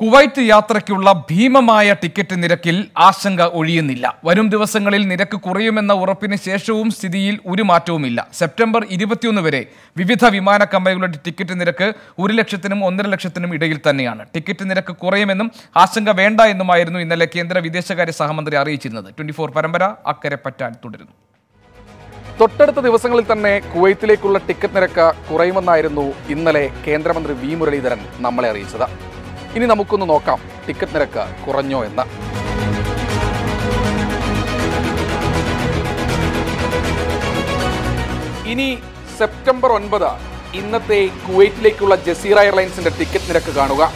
കുവൈറ്റ് യാത്രയ്ക്കുള്ള ഭീമമായ ടിക്കറ്റ് നിരക്കിൽ ആശങ്ക ഒഴിയുന്നില്ല. വരും ദിവസങ്ങളിൽ നിരക്ക് കുറയുമെന്ന ഉറപ്പിന് ശേഷവും സ്ഥിതിയിൽ ഒരു മാറ്റവുമില്ല. സെപ്റ്റംബർ ഇരുപത്തിയൊന്ന് വരെ വിവിധ വിമാന കമ്പനികളുടെ ടിക്കറ്റ് നിരക്ക് ഒരു ലക്ഷത്തിനും ഒന്നര ലക്ഷത്തിനും ഇടയിൽ തന്നെയാണ്. ടിക്കറ്റ് നിരക്ക് കുറയുമെന്നും ആശങ്ക വേണ്ട എന്നുമായിരുന്നു ഇന്നലെ കേന്ദ്ര വിദേശകാര്യ സഹമന്ത്രി അറിയിച്ചിരുന്നത്. ട്വന്റി ഫോർ പരമ്പര അക്കരെ പറ്റാൻ തുടരുന്നു. തൊട്ടടുത്ത ദിവസങ്ങളിൽ തന്നെ കുവൈത്തിലേക്കുള്ള ടിക്കറ്റ് നിരക്ക് കുറയുമെന്നായിരുന്നു ഇന്നലെ കേന്ദ്രമന്ത്രി വി മുരളീധരൻ നമ്മളെ അറിയിച്ചത്. ഇനി നമുക്കൊന്ന് നോക്കാം. ടിക്കറ്റ് നിരക്ക് കുറഞ്ഞോ എന്ന്. ഇനി സെപ്റ്റംബർ ഒൻപത് ഇന്നത്തെ കുവൈറ്റിലേക്കുള്ള ജസീറ എയർലൈൻസിന്റെ ടിക്കറ്റ് നിരക്ക് കാണുക.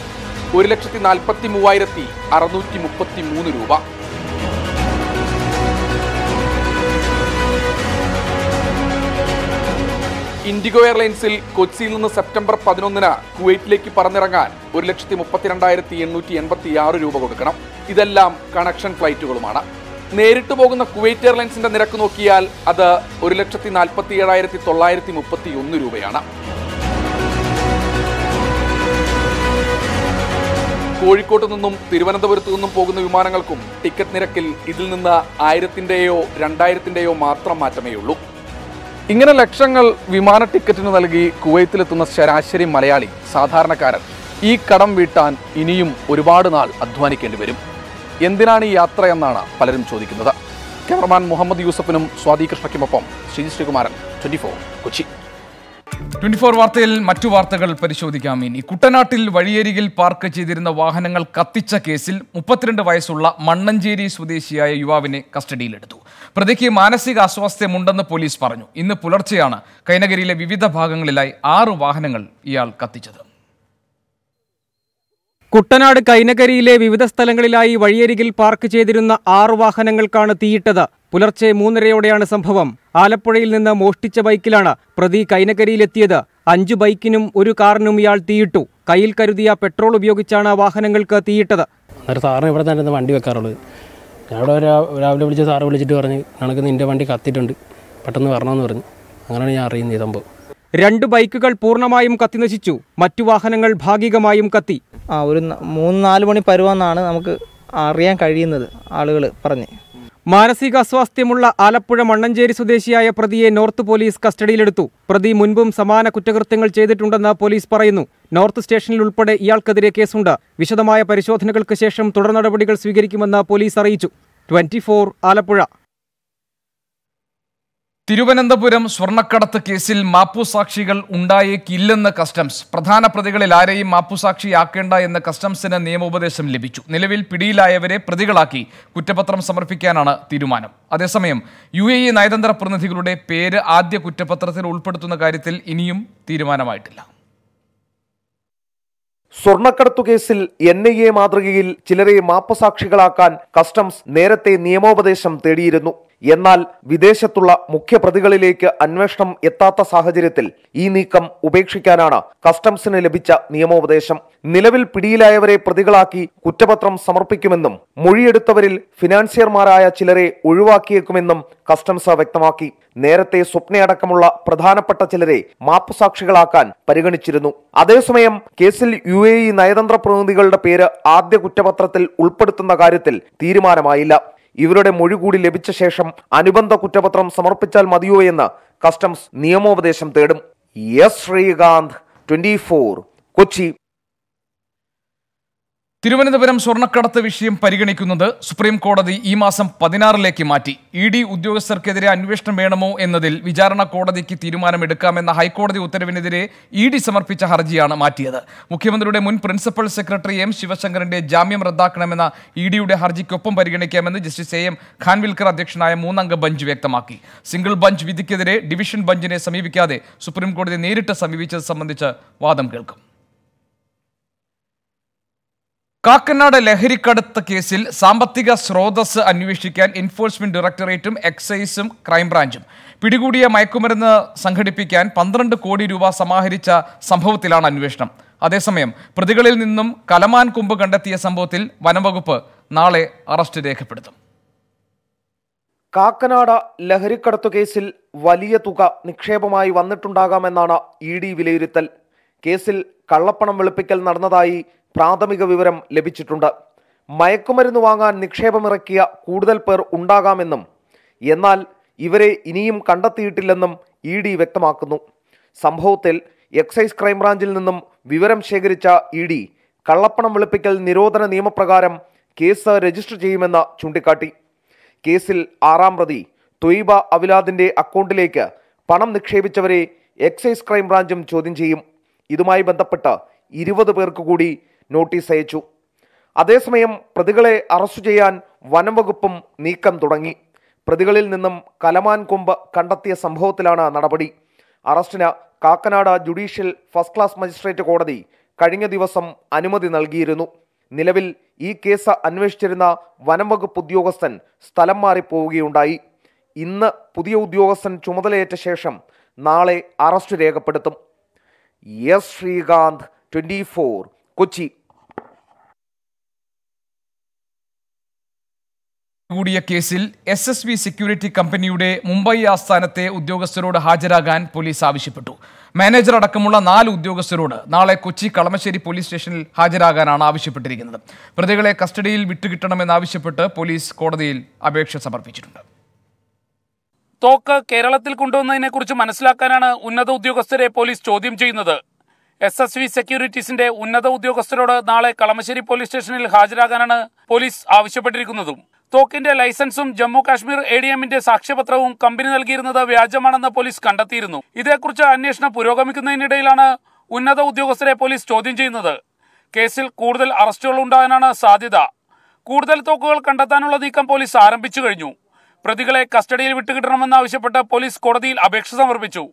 ഒരു ലക്ഷത്തി നാൽപ്പത്തി മൂവായിരത്തി അറുന്നൂറ്റി മുപ്പത്തി മൂന്ന് രൂപ. ഇൻഡിഗോ എയർലൈൻസിൽ കൊച്ചിയിൽ നിന്ന് സെപ്റ്റംബർ പതിനൊന്നിന് കുവൈറ്റിലേക്ക് പറന്നിറങ്ങാൻ ഒരു ലക്ഷത്തി മുപ്പത്തിരണ്ടായിരത്തി എണ്ണൂറ്റി എൺപത്തി ആറ് രൂപ കൊടുക്കണം. ഇതെല്ലാം കണക്ഷൻ ഫ്ലൈറ്റുകളുമാണ്. നേരിട്ട് പോകുന്ന കുവൈറ്റ് എയർലൈൻസിന്റെ നിരക്ക് നോക്കിയാൽ അത് ഒരു ലക്ഷത്തി നാൽപ്പത്തി ഏഴായിരത്തി തൊള്ളായിരത്തി മുപ്പത്തി ഒന്ന് രൂപയാണ്. കോഴിക്കോട്ട് നിന്നും തിരുവനന്തപുരത്തു നിന്നും പോകുന്ന വിമാനങ്ങൾക്കും ടിക്കറ്റ് നിരക്കിൽ ഇതിൽ നിന്ന് ആയിരത്തിന്റെയോ രണ്ടായിരത്തിന്റെയോ മാത്രം മാറ്റമേ ഉള്ളൂ ഇങ്ങനെ ലക്ഷങ്ങൾ വിമാന ടിക്കറ്റിന് നൽകി കുവൈത്തിലെത്തുന്ന ശരാശരി മലയാളി സാധാരണക്കാരൻ. ഈ കടം വീട്ടാൻ ഇനിയും ഒരുപാട് നാൾ അധ്വാനിക്കേണ്ടി വരും. എന്തിനാണ് ഈ യാത്ര എന്നാണ് പലരും ചോദിക്കുന്നത്. ക്യാമറമാൻ മുഹമ്മദ് യൂസഫിനും Swathi കൃഷ്ണയ്ക്കുമൊപ്പം Sree Sreekumaran twenty Kochi. Twenty four വാർത്തയിൽ മറ്റു വാർത്തകൾ പരിശോധിക്കാം ഇനി. കുട്ടനാട്ടിൽ വഴിയരികിൽ പാർക്ക് ചെയ്തിരുന്ന വാഹനങ്ങൾ കത്തിച്ച കേസിൽ മുപ്പത്തിരണ്ട് വയസ്സുള്ള മണ്ണഞ്ചേരി സ്വദേശിയായ യുവാവിനെ കസ്റ്റഡിയിലെടുത്തു. പ്രതിക്ക് മാനസിക അസ്വാസ്ഥ്യമുണ്ടെന്ന് പോലീസ് പറഞ്ഞു. ഇന്ന് പുലർച്ചെയാണ് കൈനഗരിയിലെ വിവിധ ഭാഗങ്ങളിലായി ആറ് വാഹനങ്ങൾ ഇയാൾ കത്തിച്ചത്. കുട്ടനാട് കൈനകരിയിലെ വിവിധ സ്ഥലങ്ങളിലായി വഴിയരികിൽ പാർക്ക് ചെയ്തിരുന്ന ആറ് വാഹനങ്ങൾക്കാണ് തീയിട്ടത്. പുലർച്ചെ മൂന്നരയോടെയാണ് സംഭവം. ആലപ്പുഴയിൽ നിന്ന് മോഷ്ടിച്ച ബൈക്കിലാണ് പ്രതി കൈനകരിയിലെത്തിയത് അഞ്ചു ബൈക്കിനും ഒരു കാറിനും ഇയാൾ തീയിട്ടു. കയ്യിൽ കരുതിയ പെട്രോൾ ഉപയോഗിച്ചാണ് വാഹനങ്ങൾക്ക് തീയിട്ടത്. അന്നേരം സാറിന് ഇവിടെ തന്നെ വണ്ടി വെക്കാറുള്ളത്. ഞാൻ ഇവിടെ രാ- രാവിലെ വിളിച്ച് സാറ് വിളിച്ചിട്ട് പറഞ്ഞ് കണക്ക് നിന്റെ വണ്ടി കത്തിയിട്ടുണ്ട്. പെട്ടെന്ന് വരണമെന്ന് പറഞ്ഞു. അങ്ങനെയാണ് ഞാൻ അറിയുന്നത് ഈ സംഭവം. രണ്ട് ബൈക്കുകൾ പൂർണമായും കത്തിനശിച്ചു മറ്റു വാഹനങ്ങൾ ഭാഗികമായും കത്തി. ആ ഒരു മൂന്ന് നാല് മണി പരുവാന്നാണ് നമുക്ക് അറിയാൻ കഴിയുന്നത് ആളുകൾ പറഞ്ഞ്. മാനസികാസ്വാസ്ഥ്യമുള്ള ആലപ്പുഴ മണ്ണഞ്ചേരി സ്വദേശിയായ പ്രതിയെ നോർത്ത് പോലീസ് കസ്റ്റഡിയിലെടുത്തു. പ്രതി മുൻപും സമാന കുറ്റകൃത്യങ്ങൾ ചെയ്തിട്ടുണ്ടെന്ന് പോലീസ് പറയുന്നു. നോർത്ത് സ്റ്റേഷനിൽ ഉൾപ്പെടെ ഇയാൾക്കെതിരെ കേസുണ്ട്. വിശദമായ പരിശോധനകൾക്ക് ശേഷം തുടർ നടപടികൾ സ്വീകരിക്കുമെന്ന് പോലീസ് അറിയിച്ചു. ട്വന്റി ആലപ്പുഴ തിരുവനന്തപുരം സ്വർണക്കടത്ത് കേസിൽ മാപ്പുസാക്ഷികൾ ഉണ്ടായേക്കില്ലെന്ന് കസ്റ്റംസ്. പ്രധാന പ്രതികളിൽ ആരെയും മാപ്പുസാക്ഷിയാക്കേണ്ട എന്ന് കസ്റ്റംസിന് നിയമോപദേശം ലഭിച്ചു. നിലവിൽ പിടിയിലായവരെ പ്രതികളാക്കി കുറ്റപത്രം സമർപ്പിക്കാനാണ് തീരുമാനം. അതേസമയം യു എ ഇ നയതന്ത്ര പ്രതിനിധികളുടെ പേര് ആദ്യ കുറ്റപത്രത്തിൽ ഉൾപ്പെടുത്തുന്ന കാര്യത്തിൽ ഇനിയും തീരുമാനമായിട്ടില്ല. സ്വർണക്കടത്തു കേസിൽ എൻ ഐ എ മാതൃകയിൽ ചിലരെ മാപ്പുസാക്ഷികളാക്കാൻ കസ്റ്റംസ് നേരത്തെ നിയമോപദേശം തേടിയിരുന്നു. എന്നാൽ വിദേശത്തുള്ള മുഖ്യപ്രതികളിലേക്ക് അന്വേഷണം എത്താത്ത സാഹചര്യത്തിൽ ഈ നീക്കം ഉപേക്ഷിക്കാനാണ് കസ്റ്റംസിന് ലഭിച്ച നിയമോപദേശം. നിലവിൽ പിടിയിലായവരെ പ്രതികളാക്കി കുറ്റപത്രം സമർപ്പിക്കുമെന്നും മൊഴിയെടുത്തവരിൽ ഫിനാൻസിയർമാരായ ചിലരെ ഒഴിവാക്കിയേക്കുമെന്നും കസ്റ്റംസ് വ്യക്തമാക്കി. നേരത്തെ സ്വപ്നയടക്കമുള്ള പ്രധാനപ്പെട്ട ചിലരെ മാപ്പുസാക്ഷികളാക്കാൻ പരിഗണിച്ചിരുന്നു. അതേസമയം കേസിൽ യു എ ഇ നയതന്ത്ര പ്രതിനിധികളുടെ പേര് ആദ്യ കുറ്റപത്രത്തിൽ ഉൾപ്പെടുത്തുന്ന കാര്യത്തിൽ തീരുമാനമായില്ല. ഇവരുടെ മൊഴി കൂടി ലഭിച്ച ശേഷം അനുബന്ധ കുറ്റപത്രം സമർപ്പിച്ചാൽ മതിയോ എന്ന് കസ്റ്റംസ് നിയമോപദേശം തേടും. S Sreekanth twenty Kochi. Thiruvananthapuram സ്വർണക്കടത്ത് വിഷയം പരിഗണിക്കുന്നത് സുപ്രീം കോടതി ഈ മാസം പതിനാറിലേക്ക് മാറ്റി. ഇ ഡി ഉദ്യോഗസ്ഥർക്കെതിരെ അന്വേഷണം വേണമോ എന്നതിൽ വിചാരണ കോടതിക്ക് തീരുമാനമെടുക്കാമെന്ന ഹൈക്കോടതി ഉത്തരവിനെതിരെ ഇ ഡി സമർപ്പിച്ച ഹർജിയാണ് മാറ്റിയത്. മുഖ്യമന്ത്രിയുടെ മുൻ പ്രിൻസിപ്പൽ സെക്രട്ടറി എം ശിവശങ്കറിന്റെ ജാമ്യം റദ്ദാക്കണമെന്ന ഇ ഡിയുടെ ഹർജിക്കൊപ്പം പരിഗണിക്കാമെന്ന് ജസ്റ്റിസ് എ എം ഖാൻവിൽക്കർ അധ്യക്ഷനായ മൂന്നംഗ ബഞ്ച് വ്യക്തമാക്കി. സിംഗിൾ ബഞ്ച് വിധിക്കെതിരെ ഡിവിഷൻ ബഞ്ചിനെ സമീപിക്കാതെ സുപ്രീം കോടതി നേരിട്ട് സമീപിച്ചത് സംബന്ധിച്ച് വാദം കേൾക്കും. കാക്കനാട് ലഹരിക്കടത്ത് കേസിൽ സാമ്പത്തിക സ്രോതസ് അന്വേഷിക്കാൻ എൻഫോഴ്സ്മെന്റ് ഡയറക്ടറേറ്റും എക്സൈസും ക്രൈംബ്രാഞ്ചും പിടികൂടിയ മയക്കുമരുന്ന് സംഘടിപ്പിക്കാൻ പന്ത്രണ്ട് കോടി രൂപ സമാഹരിച്ച സംഭവത്തിലാണ് അന്വേഷണം. അതേസമയം പ്രതികളിൽ നിന്നും കലമാൻ കുമ്പ് കണ്ടെത്തിയ സംഭവത്തിൽ വനംവകുപ്പ് നാളെ അറസ്റ്റ് രേഖപ്പെടുത്തും. കാക്കനാട് ലഹരിക്കടത്തു കേസിൽ വലിയ തുക നിക്ഷേപമായി വന്നിട്ടുണ്ടാകാമെന്നാണ് ഇ ഡി വിലയിരുത്തൽ. കേസിൽ കള്ളപ്പണം വെളുപ്പിക്കൽ നടന്നതായി പ്രാഥമിക വിവരം ലഭിച്ചിട്ടുണ്ട്. മയക്കുമരുന്ന് വാങ്ങാൻ നിക്ഷേപമിറക്കിയ കൂടുതൽ പേർ ഉണ്ടാകാമെന്നും എന്നാൽ ഇവരെ ഇനിയും കണ്ടെത്തിയിട്ടില്ലെന്നും ഇ ഡി വ്യക്തമാക്കുന്നു. സംഭവത്തിൽ എക്സൈസ് ക്രൈംബ്രാഞ്ചിൽ നിന്നും വിവരം ശേഖരിച്ച ഇ ഡി കള്ളപ്പണം വെളുപ്പിക്കൽ നിരോധന നിയമപ്രകാരം കേസ് രജിസ്റ്റർ ചെയ്യുമെന്ന് ചൂണ്ടിക്കാട്ടി. കേസിൽ ആറാം പ്രതി തൊയ്ബ അവിലാദിന്റെ അക്കൗണ്ടിലേക്ക് പണം നിക്ഷേപിച്ചവരെ എക്സൈസ് ക്രൈംബ്രാഞ്ചും ചോദ്യം ചെയ്യും. ഇതുമായി ബന്ധപ്പെട്ട് ഇരുപത് പേർക്ക് കൂടി നോട്ടീസ് അയച്ചു. അതേസമയം പ്രതികളെ അറസ്റ്റ് ചെയ്യാൻ വനംവകുപ്പും നീക്കം തുടങ്ങി. പ്രതികളിൽ നിന്നും കലമാൻ കൊമ്പ് കണ്ടെത്തിയ സംഭവത്തിലാണ് നടപടി. അറസ്റ്റിന് Kakkanad judicial first class magistrate കോടതി കഴിഞ്ഞ ദിവസം അനുമതി നൽകിയിരുന്നു. നിലവിൽ ഈ കേസ് അന്വേഷിച്ചിരുന്ന വനംവകുപ്പ് ഉദ്യോഗസ്ഥൻ സ്ഥലം മാറിപ്പോവുകയുണ്ടായി. ഇന്ന് പുതിയ ഉദ്യോഗസ്ഥൻ ചുമതലയേറ്റ ശേഷം നാളെ അറസ്റ്റ് രേഖപ്പെടുത്തും. S Sreekanth twenty Kochi. കൂടിയ കേസിൽ എസ് എസ് വി സെക്യൂരിറ്റി കമ്പനിയുടെ മുംബൈ ആസ്ഥാനത്തെ ഉദ്യോഗസ്ഥരോട് ഹാജരാകാൻ പോലീസ് ആവശ്യപ്പെട്ടു. മാനേജർ അടക്കമുള്ള നാല് ഉദ്യോഗസ്ഥരോട് നാളെ കൊച്ചി കളമശ്ശേരി പോലീസ് സ്റ്റേഷനിൽ ഹാജരാകാനാണ് ആവശ്യപ്പെട്ടിരിക്കുന്നത്. പ്രതികളെ കസ്റ്റഡിയിൽ വിട്ടുകിട്ടണമെന്നാവശ്യപ്പെട്ട് പോലീസ് കോടതിയിൽ അപേക്ഷ സമർപ്പിച്ചിട്ടുണ്ട്. തോക്ക് കേരളത്തിൽ കൊണ്ടുവന്നതിനെക്കുറിച്ച് മനസ്സിലാക്കാനാണ് ഉന്നത ഉദ്യോഗസ്ഥരെ പോലീസ് ചോദ്യം ചെയ്യുന്നത്. എസ് എസ് വി സെക്യൂരിറ്റീസിന്റെ ഉന്നത ഉദ്യോഗസ്ഥരോട് നാളെ കളമശ്ശേരി പോലീസ് സ്റ്റേഷനിൽ ഹാജരാകാനാണ് പോലീസ് ആവശ്യപ്പെട്ടിരിക്കുന്നതും. തോക്കിന്റെ ലൈസൻസും ജമ്മു കാശ്മീർ എ ഡി എമ്മിന്റെ സാക്ഷ്യപത്രവും കമ്പനി നൽകിയിരുന്നത് വ്യാജമാണെന്ന് പോലീസ് കണ്ടെത്തിയിരുന്നു. ഇതേക്കുറിച്ച് അന്വേഷണം പുരോഗമിക്കുന്നതിനിടയിലാണ് ഉന്നത ഉദ്യോഗസ്ഥരെ പോലീസ് ചോദ്യം ചെയ്യുന്നത്. കേസിൽ കൂടുതൽ അറസ്റ്റുകൾ ഉണ്ടാകാനാണ് സാധ്യത. കൂടുതൽ തോക്കുകൾ കണ്ടെത്താനുള്ള നീക്കം പോലീസ് ആരംഭിച്ചു കഴിഞ്ഞു. പ്രതികളെ കസ്റ്റഡിയിൽ വിട്ടുകിട്ടണമെന്നാവശ്യപ്പെട്ട് പോലീസ് കോടതിയിൽ അപേക്ഷ സമർപ്പിച്ചു.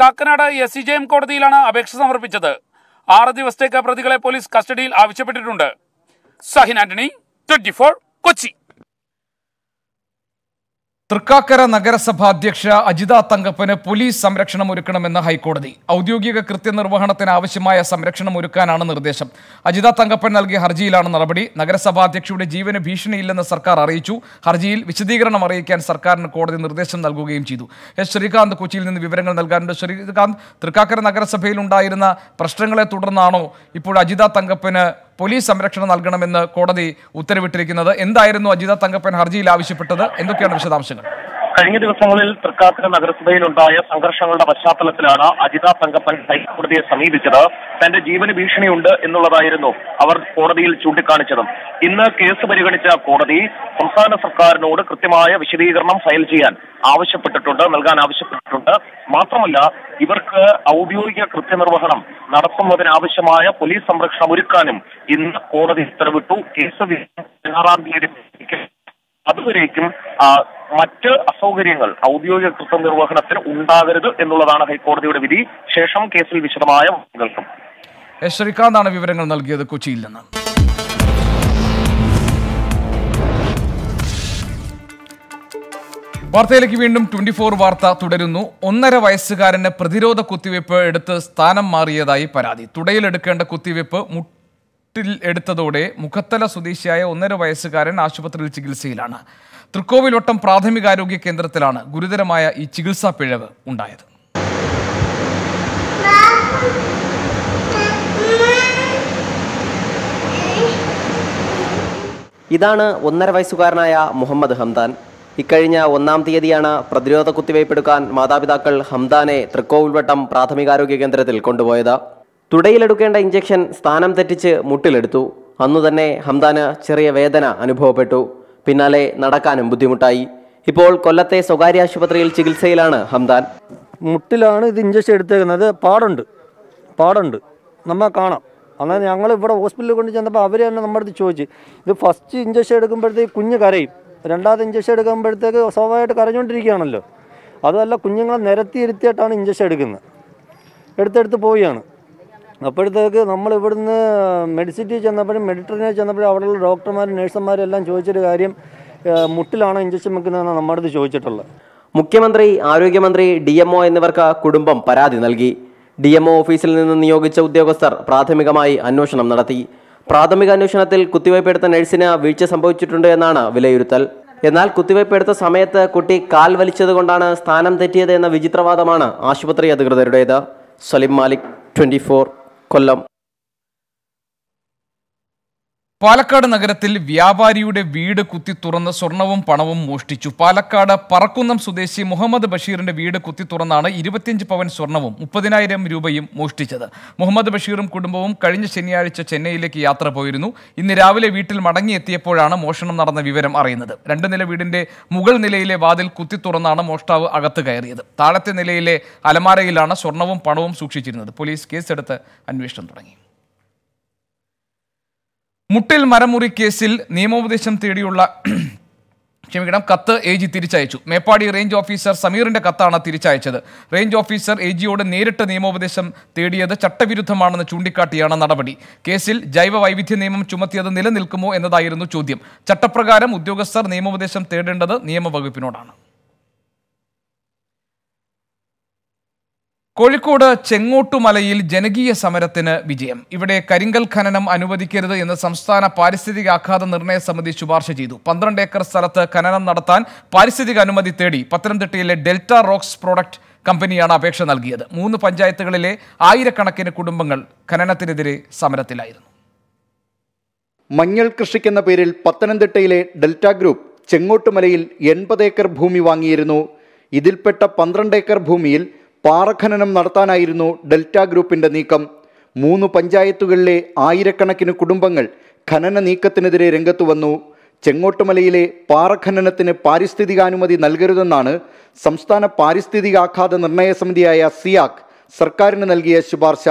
Kakkanad S C J M കോടതിയിലാണ് അപേക്ഷ സമർപ്പിച്ചത്. ആറ് ദിവസത്തേക്ക് പ്രതികളെ പോലീസ് കസ്റ്റഡിയിൽ ആവശ്യപ്പെട്ടിട്ടുണ്ട്. സഹിൻ ആന്റണി ട്വന്റി കൊച്ചി. തൃക്കാക്കര നഗരസഭ അധ്യക്ഷ അജിത തങ്കപ്പന് പോലീസ് സംരക്ഷണം ഒരുക്കണമെന്ന് ഹൈക്കോടതി. ഔദ്യോഗിക കൃത്യനിർവഹണത്തിന് ആവശ്യമായ സംരക്ഷണം ഒരുക്കാനാണ് നിർദ്ദേശം. അജിത തങ്കപ്പൻ നൽകിയ ഹർജിയിലാണ് നടപടി. നഗരസഭാ അധ്യക്ഷയുടെ ജീവന് ഭീഷണിയില്ലെന്ന് സർക്കാർ അറിയിച്ചു. ഹർജിയിൽ വിശദീകരണം അറിയിക്കാൻ സർക്കാരിന് കോടതി നിർദ്ദേശം നൽകുകയും ചെയ്തു. എസ് ശ്രീകാന്ത് കൊച്ചിയിൽ നിന്ന് വിവരങ്ങൾ നൽകാനുണ്ട്. ശ്രീകാന്ത് തൃക്കാക്കര നഗരസഭയിൽ ഉണ്ടായിരുന്ന പ്രശ്നങ്ങളെ തുടർന്നാണോ ഇപ്പോൾ അജിത തങ്കപ്പന് പോലീസ് സംരക്ഷണം നൽകണമെന്ന് കോടതി ഉത്തരവിട്ടിരിക്കുന്നത്. എന്തായിരുന്നു അജിത തങ്കപ്പൻ ഹർജിയിൽ ആവശ്യപ്പെട്ടത്? എന്തൊക്കെയാണ് വിശദാംശങ്ങൾ? കഴിഞ്ഞ ദിവസങ്ങളിൽ തൃക്കാക്കര നഗരസഭയിലുണ്ടായ സംഘർഷങ്ങളുടെ പശ്ചാത്തലത്തിലാണ് അജിത തങ്കപ്പൻ ഹൈക്കോടതിയെ സമീപിച്ചത്. തന്റെ ജീവന് ഭീഷണിയുണ്ട് എന്നുള്ളതായിരുന്നു അവർ കോടതിയിൽ ചൂണ്ടിക്കാണിച്ചതും. ഇന്ന് കേസ് പരിഗണിച്ച കോടതി സംസ്ഥാന സർക്കാരിനോട് കൃത്യമായ വിശദീകരണം ഫയൽ ചെയ്യാൻ ആവശ്യപ്പെട്ടിട്ടുണ്ട് നൽകാൻ ആവശ്യപ്പെട്ടിട്ടുണ്ട്. മാത്രമല്ല ഇവർക്ക് ഔദ്യോഗിക കൃത്യനിർവഹണം നടത്തുന്നതിനാവശ്യമായ പോലീസ് സംരക്ഷണം ഒരുക്കാനും ഇന്ന് കോടതി ഉത്തരവിട്ടു. കേസ് പതിനാറാം തീയതി അതുവരേക്കും മറ്റ് അസൗകര്യങ്ങൾ ഔദ്യോഗിക കൃത്യനിർവഹണത്തിന് ഉണ്ടാകരുത് എന്നുള്ളതാണ് ഹൈക്കോടതിയുടെ വിധി. ശേഷം കേസിൽ വിശദമായ ശ്രീകാന്താണ് വിവരങ്ങൾ നൽകിയത് കൊച്ചിയിൽ നിന്ന്. വാർത്തയിലേക്ക് വീണ്ടും ട്വന്റി ഫോർ വാർത്ത തുടരുന്നു. ഒന്നര വയസ്സുകാരന് പ്രതിരോധ കുത്തിവയ്പ് എടുത്ത് സ്ഥാനം മാറിയതായി പരാതി. തുടയിലെടുക്കേണ്ട കുത്തിവയ്പ് മുട്ടിൽ എടുത്തതോടെ മുഖത്തല സ്വദേശിയായ ഒന്നര വയസ്സുകാരൻ ആശുപത്രിയിൽ ചികിത്സയിലാണ്. തൃക്കോവിലോട്ടം പ്രാഥമികാരോഗ്യ കേന്ദ്രത്തിലാണ് ഗുരുതരമായ ഈ ചികിത്സാ പിഴവ് ഉണ്ടായത്. ഇതാണ് ഒന്നര വയസ്സുകാരനായ മുഹമ്മദ് ഹംദാൻ. ഇക്കഴിഞ്ഞ ഒന്നാം തീയതിയാണ് പ്രതിരോധ കുത്തിവയ്പ്പെടുക്കാൻ മാതാപിതാക്കൾ ഹംദാനെ തൃക്കോവിൽവട്ടം പ്രാഥമികാരോഗ്യ കേന്ദ്രത്തിൽ കൊണ്ടുപോയത്. തുടയിലെടുക്കേണ്ട ഇഞ്ചക്ഷൻ സ്ഥാനം തെറ്റിച്ച് മുട്ടിലെടുത്തു. അന്നു തന്നെ ഹംദാന് ചെറിയ വേദന അനുഭവപ്പെട്ടു. പിന്നാലെ നടക്കാനും ബുദ്ധിമുട്ടായി. ഇപ്പോൾ കൊല്ലത്തെ സ്വകാര്യ ആശുപത്രിയിൽ ചികിത്സയിലാണ് ഹംദാൻ. മുട്ടിലാണ് ഇത് ഇഞ്ചക്ഷൻ എടുത്തേക്കുന്നത്. പാടുണ്ട്. പാടുണ്ട്. നമ്മൾ കാണാം. എന്നാൽ ഞങ്ങൾ ഇവിടെ ഹോസ്പിറ്റലിൽ കൊണ്ട് ചെന്നപ്പോൾ അവർ തന്നെ നമ്മുടെ അടുത്ത് ചോദിച്ചു ഇത് ഫസ്റ്റ് ഇഞ്ചക്ഷൻ എടുക്കുമ്പോഴത്തേക്ക് കുഞ്ഞ് കരയും. രണ്ടാമത്തെ ഇഞ്ചക്ഷൻ എടുക്കുമ്പോഴത്തേക്ക് സ്വാഭാവികമായിട്ട് കരഞ്ഞുകൊണ്ടിരിക്കുകയാണല്ലോ. അതുമല്ല കുഞ്ഞുങ്ങളെ നിരത്തി ഇരുത്തിയിട്ടാണ് ഇഞ്ചക്ഷൻ എടുക്കുന്നത്. എടുത്തെടുത്ത് പോവുകയാണ്. അപ്പോഴത്തേക്ക് നമ്മൾ ഇവിടുന്ന് മെഡിസിറ്റി ചെന്നപ്പോഴും മെഡിറ്ററിനെ ചെന്നപ്പോഴും അവിടെയുള്ള ഡോക്ടർമാരും നഴ്സുമാരും എല്ലാം ചോദിച്ചൊരു കാര്യം മുട്ടിലാണോ ഇഞ്ചക്ഷൻ വെക്കുന്നതെന്നാണ് നമ്മുടെ അടുത്ത് ചോദിച്ചിട്ടുള്ളത്. മുഖ്യമന്ത്രി ആരോഗ്യമന്ത്രി ഡി എംഒ എന്നിവർക്ക് കുടുംബം പരാതി നൽകി. ഡി എംഒ ഓഫീസിൽ നിന്ന് നിയോഗിച്ച ഉദ്യോഗസ്ഥർ പ്രാഥമികമായി അന്വേഷണം നടത്തി. പ്രാഥമിക അന്വേഷണത്തിൽ കുത്തിവയ്പ്പെടുത്ത നഴ്സിന് വീഴ്ച സംഭവിച്ചിട്ടുണ്ട് എന്നാണ് വിലയിരുത്തൽ. എന്നാൽ കുത്തിവയ്പ്പെടുത്ത സമയത്ത് കുട്ടി കാൽ വലിച്ചതുകൊണ്ടാണ് സ്ഥാനം തെറ്റിയത് എന്ന വിചിത്രവാദമാണ് ആശുപത്രി അധികൃതരുടേത്. സലിം മാലിക് ട്വന്റി করলাম। പാലക്കാട് നഗരത്തിൽ വ്യാപാരിയുടെ വീട് കുത്തി തുറന്ന് സ്വർണവും പണവും മോഷ്ടിച്ചു. പാലക്കാട് പറക്കുന്നം സ്വദേശി മുഹമ്മദ് ബഷീറിന്റെ വീട് കുത്തി തുറന്നാണ് ഇരുപത്തിയഞ്ച് പവൻ സ്വർണവും മുപ്പതിനായിരം രൂപയും മോഷ്ടിച്ചത്. മുഹമ്മദ് ബഷീറും കുടുംബവും കഴിഞ്ഞ ശനിയാഴ്ച ചെന്നൈയിലേക്ക് യാത്ര പോയിരുന്നു. ഇന്ന് രാവിലെ വീട്ടിൽ മടങ്ങിയെത്തിയപ്പോഴാണ് മോഷണം നടന്ന വിവരം അറിയുന്നത്. രണ്ട് നില വീടിന്റെ മുകൾ നിലയിലെ വാതിൽ കുത്തി തുറന്നാണ് മോഷ്ടാവ് അകത്ത് കയറിയത്. താഴത്തെ നിലയിലെ അലമാരയിലാണ് സ്വർണവും പണവും സൂക്ഷിച്ചിരുന്നത്. പോലീസ് കേസെടുത്ത് അന്വേഷണം തുടങ്ങി. മുട്ടിൽ മരമുറി കേസിൽ നിയമോപദേശം തേടിയുള്ള ക്ഷമിക്കണം കത്ത് എ ജി തിരിച്ചയച്ചു. മേപ്പാടി റേഞ്ച് ഓഫീസർ സമീറിന്റെ കത്താണ് തിരിച്ചയച്ചത്. റേഞ്ച് ഓഫീസർ എ ജിയോട് നേരിട്ട് നിയമോപദേശം തേടിയത് ചട്ടവിരുദ്ധമാണെന്ന് ചൂണ്ടിക്കാട്ടിയാണ് നടപടി. കേസിൽ ജൈവ വൈവിധ്യ നിയമം ചുമത്തിയത് നിലനിൽക്കുമോ എന്നതായിരുന്നു ചോദ്യം. ചട്ടപ്രകാരം ഉദ്യോഗസ്ഥർ നിയമോപദേശം തേടേണ്ടത് നിയമവകുപ്പിനോടാണ്. കോഴിക്കോട് ചെങ്ങോട്ടുമലയിൽ ജനകീയ സമരത്തിന് വിജയം. ഇവിടെ കരിങ്കൽ ഖനനം അനുവദിക്കരുത് എന്ന് സംസ്ഥാന പാരിസ്ഥിതിക ആഘാത നിർണയ സമിതി ശുപാർശ ചെയ്തു. പന്ത്രണ്ട് ഏക്കർ സ്ഥലത്ത് ഖനനം നടത്താൻ പാരിസ്ഥിതിക അനുമതി തേടി പത്തനംതിട്ടയിലെ ഡെൽറ്റ റോക്സ് പ്രോഡക്റ്റ് കമ്പനിയാണ് അപേക്ഷ നൽകിയത്. മൂന്ന് പഞ്ചായത്തുകളിലെ ആയിരക്കണക്കിന് കുടുംബങ്ങൾ ഖനനത്തിനെതിരെ സമരത്തിലായിരുന്നു. മഞ്ഞൾ കൃഷിക്കെന്ന പേരിൽ പത്തനംതിട്ടയിലെ ഡെൽറ്റ ഗ്രൂപ്പ് ചെങ്ങോട്ടുമലയിൽ എൺപത് ഏക്കർ ഭൂമി വാങ്ങിയിരുന്നു. ഇതിൽപ്പെട്ട പന്ത്രണ്ട് ഏക്കർ ഭൂമിയിൽ പാറഖനനം നടത്താനായിരുന്നു ഡെൽറ്റ ഗ്രൂപ്പിന്റെ നീക്കം. മൂന്ന് പഞ്ചായത്തുകളിലെ ആയിരക്കണക്കിന് കുടുംബങ്ങൾ ഖനന നീക്കത്തിനെതിരെ രംഗത്തു വന്നു. ചെങ്ങോട്ടുമലയിലെ പാറഖനനത്തിന് പാരിസ്ഥിതികാനുമതി നൽകരുതെന്നാണ് സംസ്ഥാന പാരിസ്ഥിതിക ആഘാത നിർണയ സമിതിയായ സിയാക് സർക്കാരിന് നൽകിയ ശുപാർശ.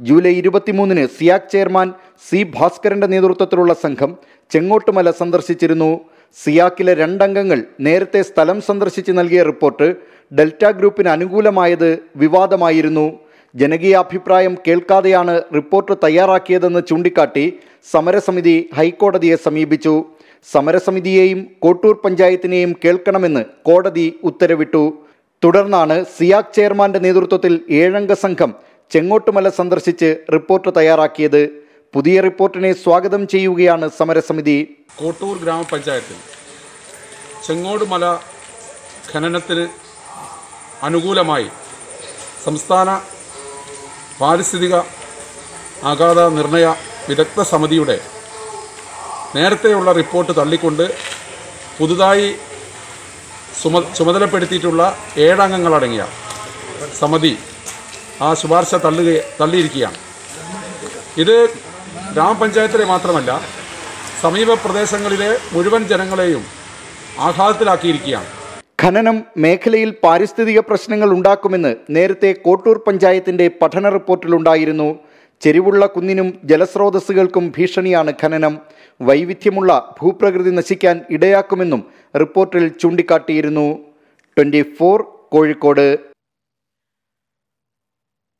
ജൂലൈ ഇരുപത്തിമൂന്നിന് സിയാക് ചെയർമാൻ സി ഭാസ്കരന്റെ നേതൃത്വത്തിലുള്ള സംഘം ചെങ്ങോട്ടുമല സന്ദർശിച്ചിരുന്നു. സിയാക്കിലെ രണ്ടംഗങ്ങൾ നേരത്തെ സ്ഥലം സന്ദർശിച്ച് നൽകിയ റിപ്പോർട്ട് ഡെൽറ്റ ഗ്രൂപ്പിന് അനുകൂലമായത് വിവാദമായിരുന്നു. ജനകീയാഭിപ്രായം കേൾക്കാതെയാണ് റിപ്പോർട്ട് തയ്യാറാക്കിയതെന്ന് ചൂണ്ടിക്കാട്ടി സമരസമിതി ഹൈക്കോടതിയെ സമീപിച്ചു. സമരസമിതിയെയും കോട്ടൂർ പഞ്ചായത്തിനെയും കേൾക്കണമെന്ന് കോടതി ഉത്തരവിട്ടു. തുടർന്നാണ് സിയാക് ചെയർമാന്റെ നേതൃത്വത്തിൽ ഏഴംഗ സംഘം ചെങ്ങോട്ടുമല സന്ദർശിച്ച് റിപ്പോർട്ട് തയ്യാറാക്കിയത്. പുതിയ റിപ്പോർട്ടിനെ സ്വാഗതം ചെയ്യുകയാണ് സമരസമിതി. കോട്ടൂർ ഗ്രാമപഞ്ചായത്തിൽ ചെങ്ങോട് മല ഖനനത്തിന് അനുകൂലമായി സംസ്ഥാന പാരിസ്ഥിതിക ആഘാത നിർണയ വിദഗ്ധ സമിതിയുടെ നേരത്തെയുള്ള റിപ്പോർട്ട് തള്ളിക്കൊണ്ട് പുതുതായി ചുമ ചുമതലപ്പെടുത്തിയിട്ടുള്ള ഏഴംഗങ്ങളടങ്ങിയ സമിതി ആ ശുപാർശ തള്ളുക തള്ളിയിരിക്കുകയാണ്. ഇത് ഗ്രാമപഞ്ചായത്തിലെ മാത്രമല്ല സമീപ പ്രദേശങ്ങളിലെ മുഴുവൻ ജനങ്ങളെയും ആഘാതത്തിലാക്കിയിരിക്കുകയാണ് ഖനനം മേഖലയിൽ പാരിസ്ഥിതിക പ്രശ്നങ്ങൾ ഉണ്ടാക്കുമെന്ന് നേരത്തെ കോട്ടൂർ പഞ്ചായത്തിന്റെ പഠന റിപ്പോർട്ടിലുണ്ടായിരുന്നു. ചെരിവുള്ള കുന്നിനും ജലസ്രോതസ്സുകൾക്കും ഭീഷണിയാണ് ഖനനം. വൈവിധ്യമുള്ള ഭൂപ്രകൃതി നശിക്കാൻ ഇടയാക്കുമെന്നും റിപ്പോർട്ടിൽ ചൂണ്ടിക്കാട്ടിയിരുന്നു. ട്വന്റി കോഴിക്കോട്.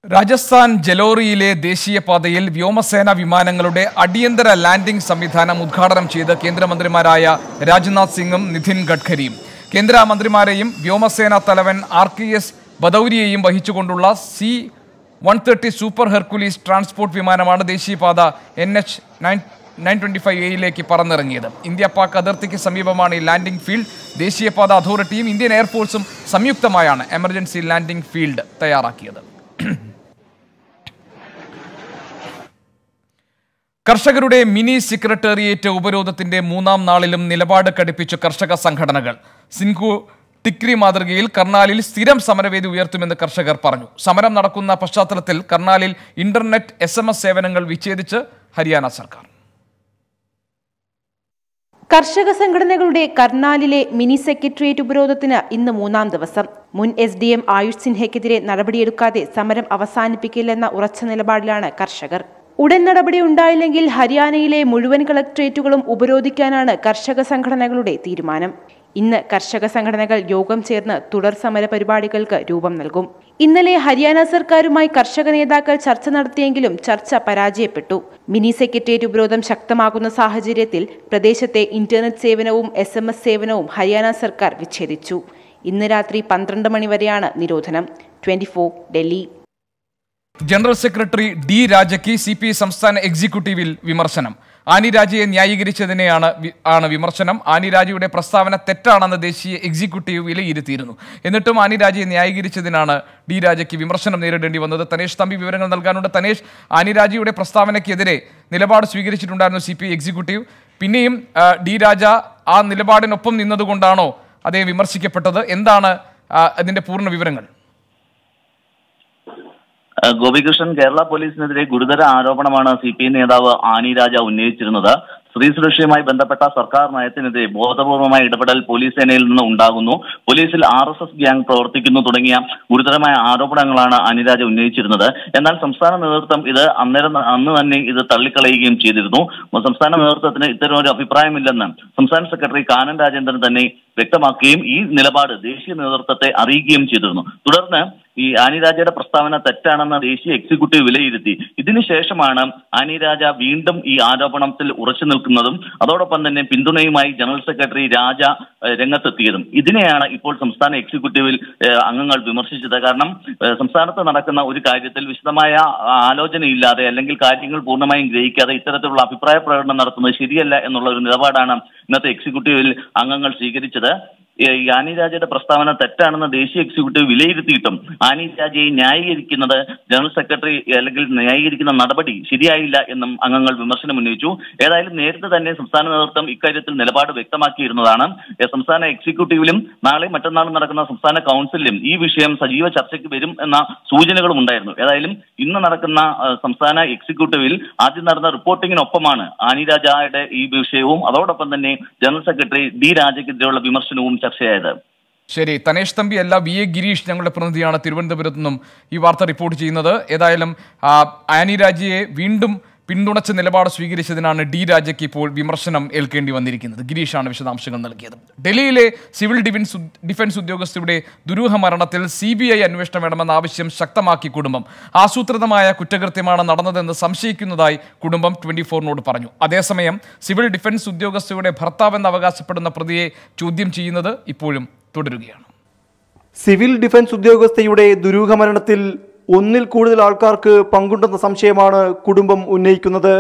രാജസ്ഥാൻ ജലോറിയിലെ ദേശീയപാതയിൽ വ്യോമസേന വിമാനങ്ങളുടെ അടിയന്തര ലാൻഡിംഗ് സംവിധാനം ഉദ്ഘാടനം ചെയ്ത് കേന്ദ്രമന്ത്രിമാരായ രാജ്നാഥ് സിംഗും നിതിൻ ഗഡ്കരിയും. കേന്ദ്രമന്ത്രിമാരെയും വ്യോമസേന തലവൻ ആർ കെ എസ് ബദൌരിയെയും വഹിച്ചുകൊണ്ടുള്ള C one thirty super Hercules transport വിമാനമാണ് ദേശീയപാത N H nine nine twenty five എയിലേക്ക് പറന്നിറങ്ങിയത്. ഇന്ത്യ പാക് അതിർത്തിക്ക് സമീപമാണ് ഈ ലാൻഡിംഗ് ഫീൽഡ്. ദേശീയപാത അതോറിറ്റിയും ഇന്ത്യൻ എയർഫോഴ്സും സംയുക്തമായാണ് എമർജൻസി ലാൻഡിംഗ് ഫീൽഡ് തയ്യാറാക്കിയത്. കർഷകരുടെ മിനി സെക്രട്ടേറിയറ്റ് ഉപരോധത്തിന്റെ മൂന്നാം നാളിലും നിലപാട് കടുപ്പിച്ചു കർഷക സംഘടനകൾ. സിൻകു ടിക്രി മാതൃകയിൽ കർണാലിൽ സ്ഥിരം സമരവേദി ഉയർത്തുമെന്ന് കർഷകർ പറഞ്ഞു. സമരം നടക്കുന്ന പശ്ചാത്തലത്തിൽ കർണാലിൽ ഇന്റർനെറ്റ് എസ് സേവനങ്ങൾ വിച്ഛേദിച്ച് ഹരിയാന സർക്കാർ. കർഷക സംഘടനകളുടെ കർണാലിലെ മിനി സെക്രട്ടേറിയറ്റ് ഉപരോധത്തിന് ഇന്ന് മൂന്നാം ദിവസം. മുൻ എസ് ഡി എം ആയുഷ് സിൻഹയ്ക്കെതിരെ നടപടിയെടുക്കാതെ സമരം അവസാനിപ്പിക്കില്ലെന്ന ഉറച്ച നിലപാടിലാണ് കർഷകർ. ഉടൻ നടപടി ഉണ്ടായില്ലെങ്കിൽ ഹരിയാനയിലെ മുഴുവൻ കളക്ട്രേറ്റുകളും ഉപരോധിക്കാനാണ് കർഷക സംഘടനകളുടെ തീരുമാനം. ഇന്ന് കർഷക സംഘടനകൾ യോഗം ചേർന്ന് തുടർ സമര പരിപാടികൾക്ക് രൂപം നൽകും. ഇന്നലെ ഹരിയാന സർക്കാരുമായി കർഷക നേതാക്കൾ ചർച്ച നടത്തിയെങ്കിലും ചർച്ച പരാജയപ്പെട്ടു. മിനി സെക്രട്ടേറിയറ്റ് ഉപരോധം ശക്തമാകുന്ന സാഹചര്യത്തിൽ പ്രദേശത്തെ ഇന്റർനെറ്റ് സേവനവും എസ് സേവനവും ഹരിയാന സർക്കാർ വിച്ഛേദിച്ചു. ഇന്ന് രാത്രി പന്ത്രണ്ട് മണിവരെയാണ് നിരോധനം. Twenty Delhi. General secretary D രാജയ്ക്ക് C P I സംസ്ഥാന എക്സിക്യൂട്ടീവിൽ വിമർശനം. ആനി രാജയെ ന്യായീകരിച്ചതിനെയാണ് ആണ് വിമർശനം. ആനി രാജയുടെ പ്രസ്താവന തെറ്റാണെന്ന് ദേശീയ എക്സിക്യൂട്ടീവ് വിലയിരുത്തിയിരുന്നു. എന്നിട്ടും ആനി രാജയെ ന്യായീകരിച്ചതിനാണ് ഡി രാജയ്ക്ക് വിമർശനം നേരിടേണ്ടി വന്നത്. തനേഷ് തമ്പി വിവരങ്ങൾ നൽകാനുണ്ട്. തനേഷ് ആനി രാജയുടെ പ്രസ്താവനയ്ക്കെതിരെ നിലപാട് സ്വീകരിച്ചിട്ടുണ്ടായിരുന്നു സി എക്സിക്യൂട്ടീവ്. പിന്നെയും ഡി രാജ ആ നിലപാടിനൊപ്പം നിന്നതുകൊണ്ടാണോ അദ്ദേഹം വിമർശിക്കപ്പെട്ടത്? എന്താണ് അതിന്റെ പൂർണ വിവരങ്ങൾ? ഗോപികൃഷ്ണൻ കേരള പോലീസിനെതിരെ ഗുരുതര ആരോപണമാണ് സി പി ഐ നേതാവ് ആനി രാജ ഉന്നയിച്ചിരുന്നത്. സ്ത്രീ സുരക്ഷയുമായി ബന്ധപ്പെട്ട സർക്കാർ നയത്തിനെതിരെ ബോധപൂർവമായ ഇടപെടൽ പോലീസ് സേനയിൽ നിന്ന് ഉണ്ടാകുന്നു. പോലീസിൽ ആർ എസ് എസ് ഗ്യാങ് പ്രവർത്തിക്കുന്നു തുടങ്ങിയ ഗുരുതരമായ ആരോപണങ്ങളാണ് അനിരാജ ഉന്നയിച്ചിരുന്നത്. എന്നാൽ സംസ്ഥാന നേതൃത്വം ഇത് അന്നേരം അന്ന് തന്നെ ഇത് തള്ളിക്കളയുകയും ചെയ്തിരുന്നു. സംസ്ഥാന നേതൃത്വത്തിന് ഇത്തരം ഒരു അഭിപ്രായമില്ലെന്ന് സംസ്ഥാന സെക്രട്ടറി കാനൻ രാജേന്ദ്രൻ തന്നെ വ്യക്തമാക്കുകയും ഈ നിലപാട് ദേശീയ നേതൃത്വത്തെ അറിയിക്കുകയും ചെയ്തിരുന്നു. തുടർന്ന് ഈ ആനി രാജയുടെ പ്രസ്താവന തെറ്റാണെന്ന് ദേശീയ എക്സിക്യൂട്ടീവ് വിലയിരുത്തി. ഇതിനുശേഷമാണ് ആനി രാജ വീണ്ടും ഈ ആരോപണത്തിൽ ഉറച്ചു നിൽക്കുന്നതും അതോടൊപ്പം തന്നെ പിന്തുണയുമായി ജനറൽ സെക്രട്ടറി രാജ രംഗത്തെത്തിയതും. ഇതിനെയാണ് ഇപ്പോൾ സംസ്ഥാന എക്സിക്യൂട്ടീവിൽ അംഗങ്ങൾ വിമർശിച്ചത്. കാരണം സംസ്ഥാനത്ത് നടക്കുന്ന ഒരു കാര്യത്തിൽ വിശദമായ ആലോചനയില്ലാതെ അല്ലെങ്കിൽ കാര്യങ്ങൾ പൂർണമായും ഗ്രഹിക്കാതെ ഇത്തരത്തിലുള്ള അഭിപ്രായ പ്രകടനം നടത്തുന്നത് ശരിയല്ല എന്നുള്ള ഒരു നിലപാടാണ് ഇന്നത്തെ എക്സിക്യൂട്ടീവിൽ അംഗങ്ങൾ സ്വീകരിച്ചത്. ആനി രാജയുടെ പ്രസ്താവന തെറ്റാണെന്ന് ദേശീയ എക്സിക്യൂട്ടീവ് വിലയിരുത്തിയിട്ടും ആനി രാജയെ ന്യായീകരിക്കുന്നത് ജനറൽ സെക്രട്ടറി അല്ലെങ്കിൽ ന്യായീകരിക്കുന്ന നടപടി ശരിയായില്ല എന്നും അംഗങ്ങൾ വിമർശനം ഉന്നയിച്ചു. ഏതായാലും നേരത്തെ തന്നെ സംസ്ഥാന നേതൃത്വം ഇക്കാര്യത്തിൽ നിലപാട് വ്യക്തമാക്കിയിരുന്നതാണ്. സംസ്ഥാന എക്സിക്യൂട്ടീവിലും നാളെ മറ്റന്നാളും നടക്കുന്ന സംസ്ഥാന കൗൺസിലിലും ഈ വിഷയം സജീവ ചർച്ചയ്ക്ക് വരും എന്ന സൂചനകളും ഉണ്ടായിരുന്നു. ഏതായാലും ഇന്ന് നടക്കുന്ന സംസ്ഥാന എക്സിക്യൂട്ടീവിൽ ആദ്യം നടന്ന റിപ്പോർട്ടിങ്ങിനൊപ്പമാണ് ആനി രാജയുടെ ഈ വിഷയവും അതോടൊപ്പം തന്നെ ജനറൽ സെക്രട്ടറി ഡി രാജയ്ക്കെതിരെയുള്ള വിമർശനവും ചർച്ചയായത് ശരി തനേഷ് തമ്പി അല്ല വി. എ. ഗിരീഷ് ഞങ്ങളുടെ പ്രതിനിധിയാണ് തിരുവനന്തപുരത്ത് നിന്നും ഈ വാർത്ത റിപ്പോർട്ട് ചെയ്യുന്നത്. ഏതായാലും ആനി രാജയെ വീണ്ടും പിന്തുണച്ച നിലപാട് സ്വീകരിച്ചതിനാണ് ഡി രാജയ്ക്ക് ഇപ്പോൾ വിമർശനം ഏൽക്കേണ്ടി വന്നിരിക്കുന്നത്. ഗിരീഷാണ് വിശദാംശങ്ങൾ നൽകിയത്. ഡൽഹിയിലെ സിവിൽ ഡിഫൻസ് ഡിഫൻസ് ഉദ്യോഗസ്ഥരുടെ ദുരൂഹ മരണത്തിൽ സി ബി ഐ അന്വേഷണം വേണമെന്ന ആവശ്യം ശക്തമാക്കി കുടുംബം. ആസൂത്രിതമായ കുറ്റകൃത്യമാണ് നടന്നതെന്ന് സംശയിക്കുന്നതായി കുടുംബം ട്വന്റി ഫോറിനോട് പറഞ്ഞു. അതേസമയം സിവിൽ ഡിഫൻസ് ഉദ്യോഗസ്ഥയുടെ ഭർത്താവെന്ന് അവകാശപ്പെടുന്ന പ്രതിയെ ചോദ്യം ചെയ്യുന്നത് ഇപ്പോഴും തുടരുകയാണ്. സിവിൽ ഡിഫൻസ് ഉദ്യോഗസ്ഥയുടെ ദുരൂഹ മരണത്തിൽ ഒന്നിൽ കൂടുതൽ ആൾക്കാർക്ക് പങ്കുണ്ടെന്ന സംശയമാണ് കുടുംബം ഉന്നയിക്കുന്നത്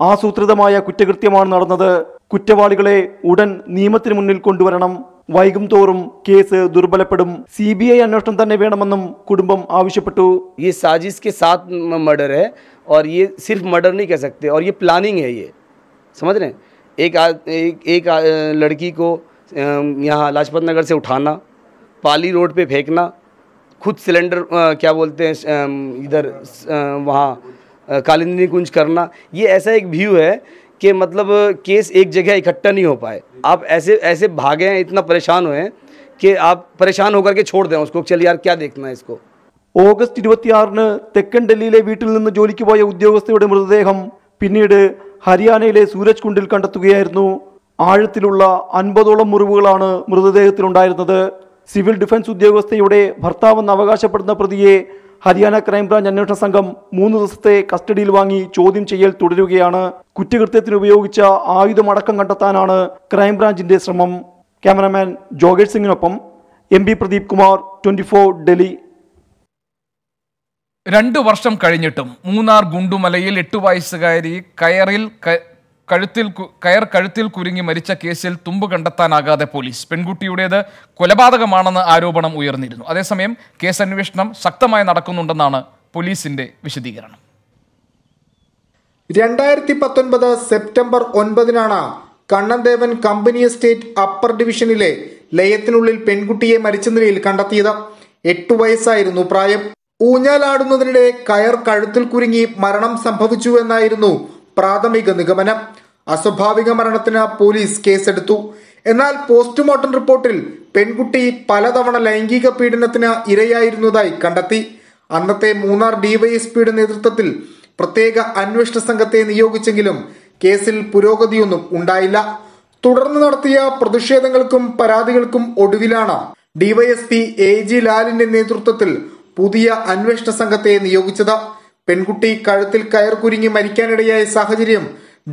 ആസൂത്രിതമായ കുറ്റകൃത്യമാണ് നടന്നത് കുറ്റവാളികളെ ഉടൻ നിയമത്തിന് മുന്നിൽ കൊണ്ടുവരണം വൈകും തോറും കേസ് ദുർബലപ്പെടും സി ബി ഐ അന്വേഷണം തന്നെ വേണമെന്നും കുടുംബം ആവശ്യപ്പെട്ടു ये साजिश के साथ मर्डर है और ये सिर्फ मर्डर नहीं कह सकते और ये प्लानिंग है ये समझ रहे हैं एक आ, एक, एक आ, लड़की को अम, यहाँ लाजपत नगर से उठाना पाली रोड पे फेंकना खुद सिलेंडर अ, क्या बोलते हैं अम, इधर अ, वहाँ अ, कालिंदी कुंज करना ये ऐसा एक व्यू है कि मतलब केस एक जगह इकट्ठा नहीं हो पाए आप ऐसे ऐसे भागे हैं इतना परेशान हुए हैं कि आप परेशान होकर के छोड़ दें उसको चल यार क्या देखना है इसको ഓഗസ്റ്റ് ഇരുപത്തിയാറിന് തെക്കൻ ഡൽഹിയിലെ വീട്ടിൽ നിന്ന് ജോലിക്ക് പോയ ഉദ്യോഗസ്ഥയുടെ മൃതദേഹം പിന്നീട് ഹരിയാനയിലെ സൂരജ് കുണ്ടിൽ കണ്ടെത്തുകയായിരുന്നു ആഴത്തിലുള്ള അൻപതോളം മുറിവുകളാണ് മൃതദേഹത്തിലുണ്ടായിരുന്നത് സിവിൽ ഡിഫൻസ് ഉദ്യോഗസ്ഥയുടെ ഭർത്താവെന്ന് അവകാശപ്പെടുന്ന പ്രതിയെ ഹരിയാന ക്രൈംബ്രാഞ്ച് അന്വേഷണ സംഘം മൂന്ന് ദിവസത്തെ കസ്റ്റഡിയിൽ വാങ്ങി ചോദ്യം ചെയ്യൽ തുടരുകയാണ്. കുറ്റകൃത്യത്തിന് ഉപയോഗിച്ച ആയുധമടക്കം കണ്ടെത്താനാണ് ക്രൈംബ്രാഞ്ചിന്റെ ശ്രമം. ക്യാമറാമാൻ ജോഗേഷ് സിംഗിനൊപ്പം M P Pradeep Kumar twenty four Delhi. രണ്ടു വർഷം കഴിഞ്ഞിട്ടും മൂന്നാർ ഗുണ്ടുമലയിൽ എട്ടു വയസ്സുകാരി കയറിൽ കഴുത്തിൽ കയർ കഴുത്തിൽ കുരുങ്ങി മരിച്ച കേസിൽ തുമ്പ് കണ്ടെത്താനാകാതെ പോലീസ്. പെൺകുട്ടിയുടേത് കൊലപാതകമാണെന്ന് ആരോപണം ഉയർന്നിരുന്നു. അതേസമയം കേസ് അന്വേഷണം ശക്തമായി നടക്കുന്നുണ്ടെന്നാണ് പോലീസിന്റെ വിശദീകരണം. രണ്ടായിരത്തി പത്തൊൻപത് സെപ്റ്റംബർ ഒൻപതിനാണ് കണ്ണൻദേവൻ കമ്പനി എസ്റ്റേറ്റ് അപ്പർ ഡിവിഷനിലെ ലയത്തിനുള്ളിൽ പെൺകുട്ടിയെ മരിച്ച നിലയിൽ കണ്ടെത്തിയത്. എട്ടു വയസ്സായിരുന്നു പ്രായം. ഊഞ്ഞാലാടുന്നതിനിടെ കയർ കഴുത്തിൽ കുരുങ്ങി മരണം സംഭവിച്ചു എന്നായിരുന്നു പ്രാഥമിക നിഗമനം. അസ്വാഭാവിക മരണത്തിന് പോലീസ് കേസെടുത്തു. എന്നാൽ പോസ്റ്റ്മോർട്ടം റിപ്പോർട്ടിൽ പെൺകുട്ടി പലതവണ ലൈംഗിക പീഡനത്തിന് ഇരയായിരുന്നതായി കണ്ടെത്തി. അന്നത്തെ മൂന്നാർ ഡിവൈഎസ്പിയുടെ നേതൃത്വത്തിൽ പ്രത്യേക അന്വേഷണ സംഘത്തെ നിയോഗിച്ചെങ്കിലും കേസിൽ പുരോഗതിയൊന്നും ഉണ്ടായില്ല. തുടർന്ന് നടത്തിയ പ്രതിഷേധങ്ങൾക്കും പരാതികൾക്കും ഒടുവിലാണ് ഡിവൈഎസ്പി എ ജി ലാലിന്റെ നേതൃത്വത്തിൽ പുതിയ അന്വേഷണ സംഘത്തെ നിയോഗിച്ചത്. പെൺകുട്ടി കഴുത്തിൽ കയർ കുരുങ്ങി മരിക്കാനിടയായ സാഹചര്യം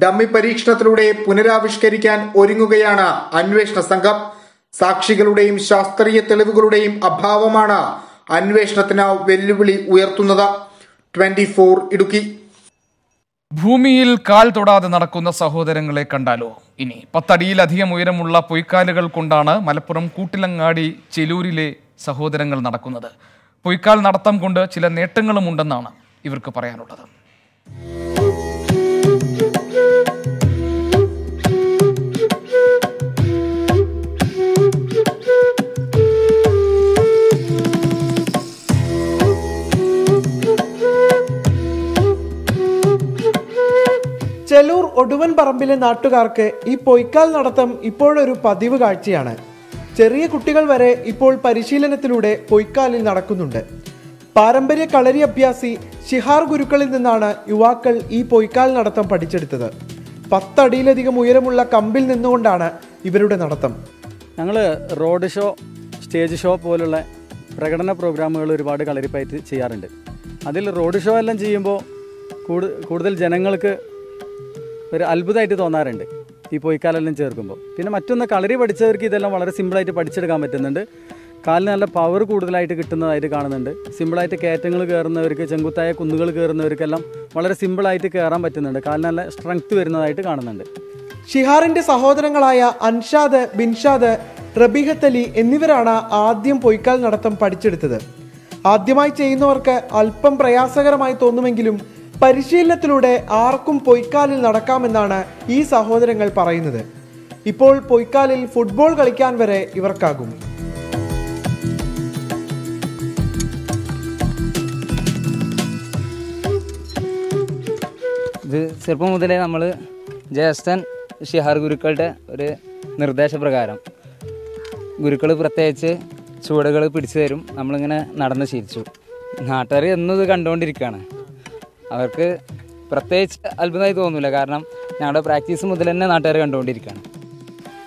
ഡമ്മി പരീക്ഷണത്തിലൂടെ പുനരാവിഷ്കരിക്കാൻ ഒരുങ്ങുകയാണ് അന്വേഷണ സംഘം. സാക്ഷികളുടെയും ശാസ്ത്രീയ തെളിവുകളുടെയും അഭാവമാണ് അന്വേഷണത്തിന് വെല്ലുവിളി ഉയർത്തുന്നത്. Twenty four Idukki. ഭൂമിയിൽ കാൽ തൊടാതെ നടക്കുന്ന സഹോദരങ്ങളെ കണ്ടാലോ? ഇനി പത്തടിയിലധികം ഉയരമുള്ള പൊയ്ക്കാലുകൾ കൊണ്ടാണ് മലപ്പുറം കൂട്ടിലങ്ങാടി ചെലൂരിലെ സഹോദരങ്ങൾ നടക്കുന്നത്. പൊയ്ക്കാൽ നടത്തം കൊണ്ട് ചില നേട്ടങ്ങളും ഉണ്ടെന്നാണ് ഇവർക്ക് പറയാനുള്ളത്. ചെലൂർ ഒടുവൻ പറമ്പിലെ നാട്ടുകാർക്ക് ഈ പൊയ്ക്കാൽ നടത്തം ഇപ്പോഴൊരു പതിവ് കാഴ്ചയാണ്. ചെറിയ കുട്ടികൾ വരെ ഇപ്പോൾ പരിശീലനത്തിലൂടെ പൊയ്ക്കാലിൽ നടക്കുന്നുണ്ട്. പാരമ്പര്യ കളരി അഭ്യാസി ഷിഹാർ ഗുരുക്കളിൽ നിന്നാണ് യുവാക്കൾ ഈ പൊയ്ക്കാൽ നടത്തം പഠിച്ചെടുത്തത്. പത്തടിയിലധികം ഉയരമുള്ള കമ്പിൽ നിന്നുകൊണ്ടാണ് ഇവരുടെ നടത്തം. ഞങ്ങൾ റോഡ് ഷോ സ്റ്റേജ് ഷോ പോലുള്ള പ്രകടന പ്രോഗ്രാമുകൾ ഒരുപാട് കളരിപ്പയറ്റ് ചെയ്യാറുണ്ട്. അതിൽ റോഡ് ഷോ എല്ലാം ചെയ്യുമ്പോൾ കൂടുതൽ ജനങ്ങൾക്ക് ഒരു അത്ഭുതമായിട്ട് തോന്നാറുണ്ട് ഈ പൊയ്ക്കാലെല്ലാം ചേർക്കുമ്പോൾ. പിന്നെ മറ്റൊന്ന് കളരി പഠിച്ചവർക്ക് ഇതെല്ലാം വളരെ സിമ്പിളായിട്ട് പഠിച്ചെടുക്കാൻ പറ്റുന്നുണ്ട്. കാലിന് നല്ല പവർ കൂടുതലായിട്ട് കിട്ടുന്നതായിട്ട് കാണുന്നുണ്ട്. സിമ്പിളായിട്ട് കയറ്റങ്ങൾ കയറുന്നവർക്ക് ചെങ്കുത്തായ കുന്നുകൾ കയറുന്നവർക്കെല്ലാം വളരെ സിമ്പിളായിട്ട് കയറാൻ പറ്റുന്നുണ്ട്. കാലിന് നല്ല സ്ട്രെങ്ത് വരുന്നതായിട്ട് കാണുന്നുണ്ട്. ഷിഹാറിന്റെ സഹോദരങ്ങളായ അൻഷാദ് ബിൻഷാദ് റബീഹത്ത് അലി എന്നിവരാണ് ആദ്യം പൊയ്ക്കാൽ നടത്തം പഠിച്ചെടുത്തത്. ആദ്യമായി ചെയ്യുന്നവർക്ക് അല്പം പ്രയാസകരമായി തോന്നുമെങ്കിലും പരിശീലനത്തിലൂടെ ആർക്കും പൊയ്ക്കാലിൽ നടക്കാമെന്നാണ് ഈ സഹോദരങ്ങൾ പറയുന്നത്. ഇപ്പോൾ പൊയ്ക്കാലിൽ ഫുട്ബോൾ കളിക്കാൻ വരെ ഇവർക്കാകും. ഇത് ചെറുപ്പം മുതലേ നമ്മൾ ജ്യേഷ്ഠൻ ഷിഹാർ ഗുരുക്കളുടെ ഒരു നിർദ്ദേശപ്രകാരം ഗുരുക്കൾ പ്രത്യേകിച്ച് ചുവടുകൾ പിടിച്ചു തരും നമ്മളിങ്ങനെ നടന്ന് ശീലിച്ചു. നാട്ടുകാർ എന്നും ഇത് കണ്ടുകൊണ്ടിരിക്കുകയാണ് അവർക്ക് പ്രത്യേകിച്ച് അത്ഭുതമായി തോന്നില്ല കാരണം ഞങ്ങളുടെ പ്രാക്ടീസ് മുതൽ തന്നെ നാട്ടുകാർ കണ്ടുകൊണ്ടിരിക്കുകയാണ്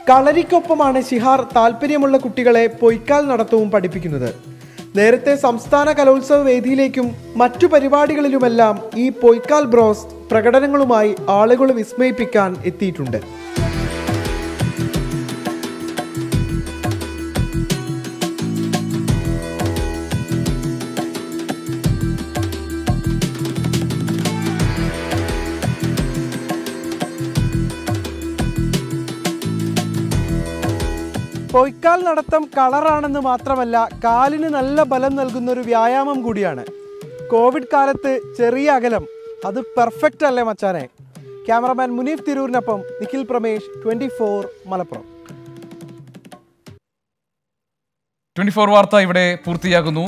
കളരിക്കൊപ്പമാണ് ഷിഹാർ താല്പര്യമുള്ള കുട്ടികളെ പൊയ്ക്കാൽ നടത്തവും പഠിപ്പിക്കുന്നത്. നേരത്തെ സംസ്ഥാന കലോത്സവ വേദിയിലേക്കും മറ്റു പരിപാടികളിലുമെല്ലാം ഈ പൊയ്ക്കാൽ ബ്രോസ് പ്രകടനങ്ങളുമായി ആളുകളെ വിസ്മയിപ്പിക്കാൻ എത്തിയിട്ടുണ്ട്. പൊയ്ക്കാൽ നടത്തം കളറാണെന്ന് മാത്രമല്ല കാലിന് നല്ല ബലം നൽകുന്ന ഒരു വ്യായാമം കൂടിയാണ്. കോവിഡ് കാലത്ത് ചെറിയ അകലം അത് പെർഫെക്റ്റ് അല്ലേ മച്ചാനെ? Cameraman Muneef തിരൂരിനൊപ്പം Nikhil Pramesh twenty Malappuram. Twenty four വാർത്ത ഇവിടെ പൂർത്തിയാകുന്നു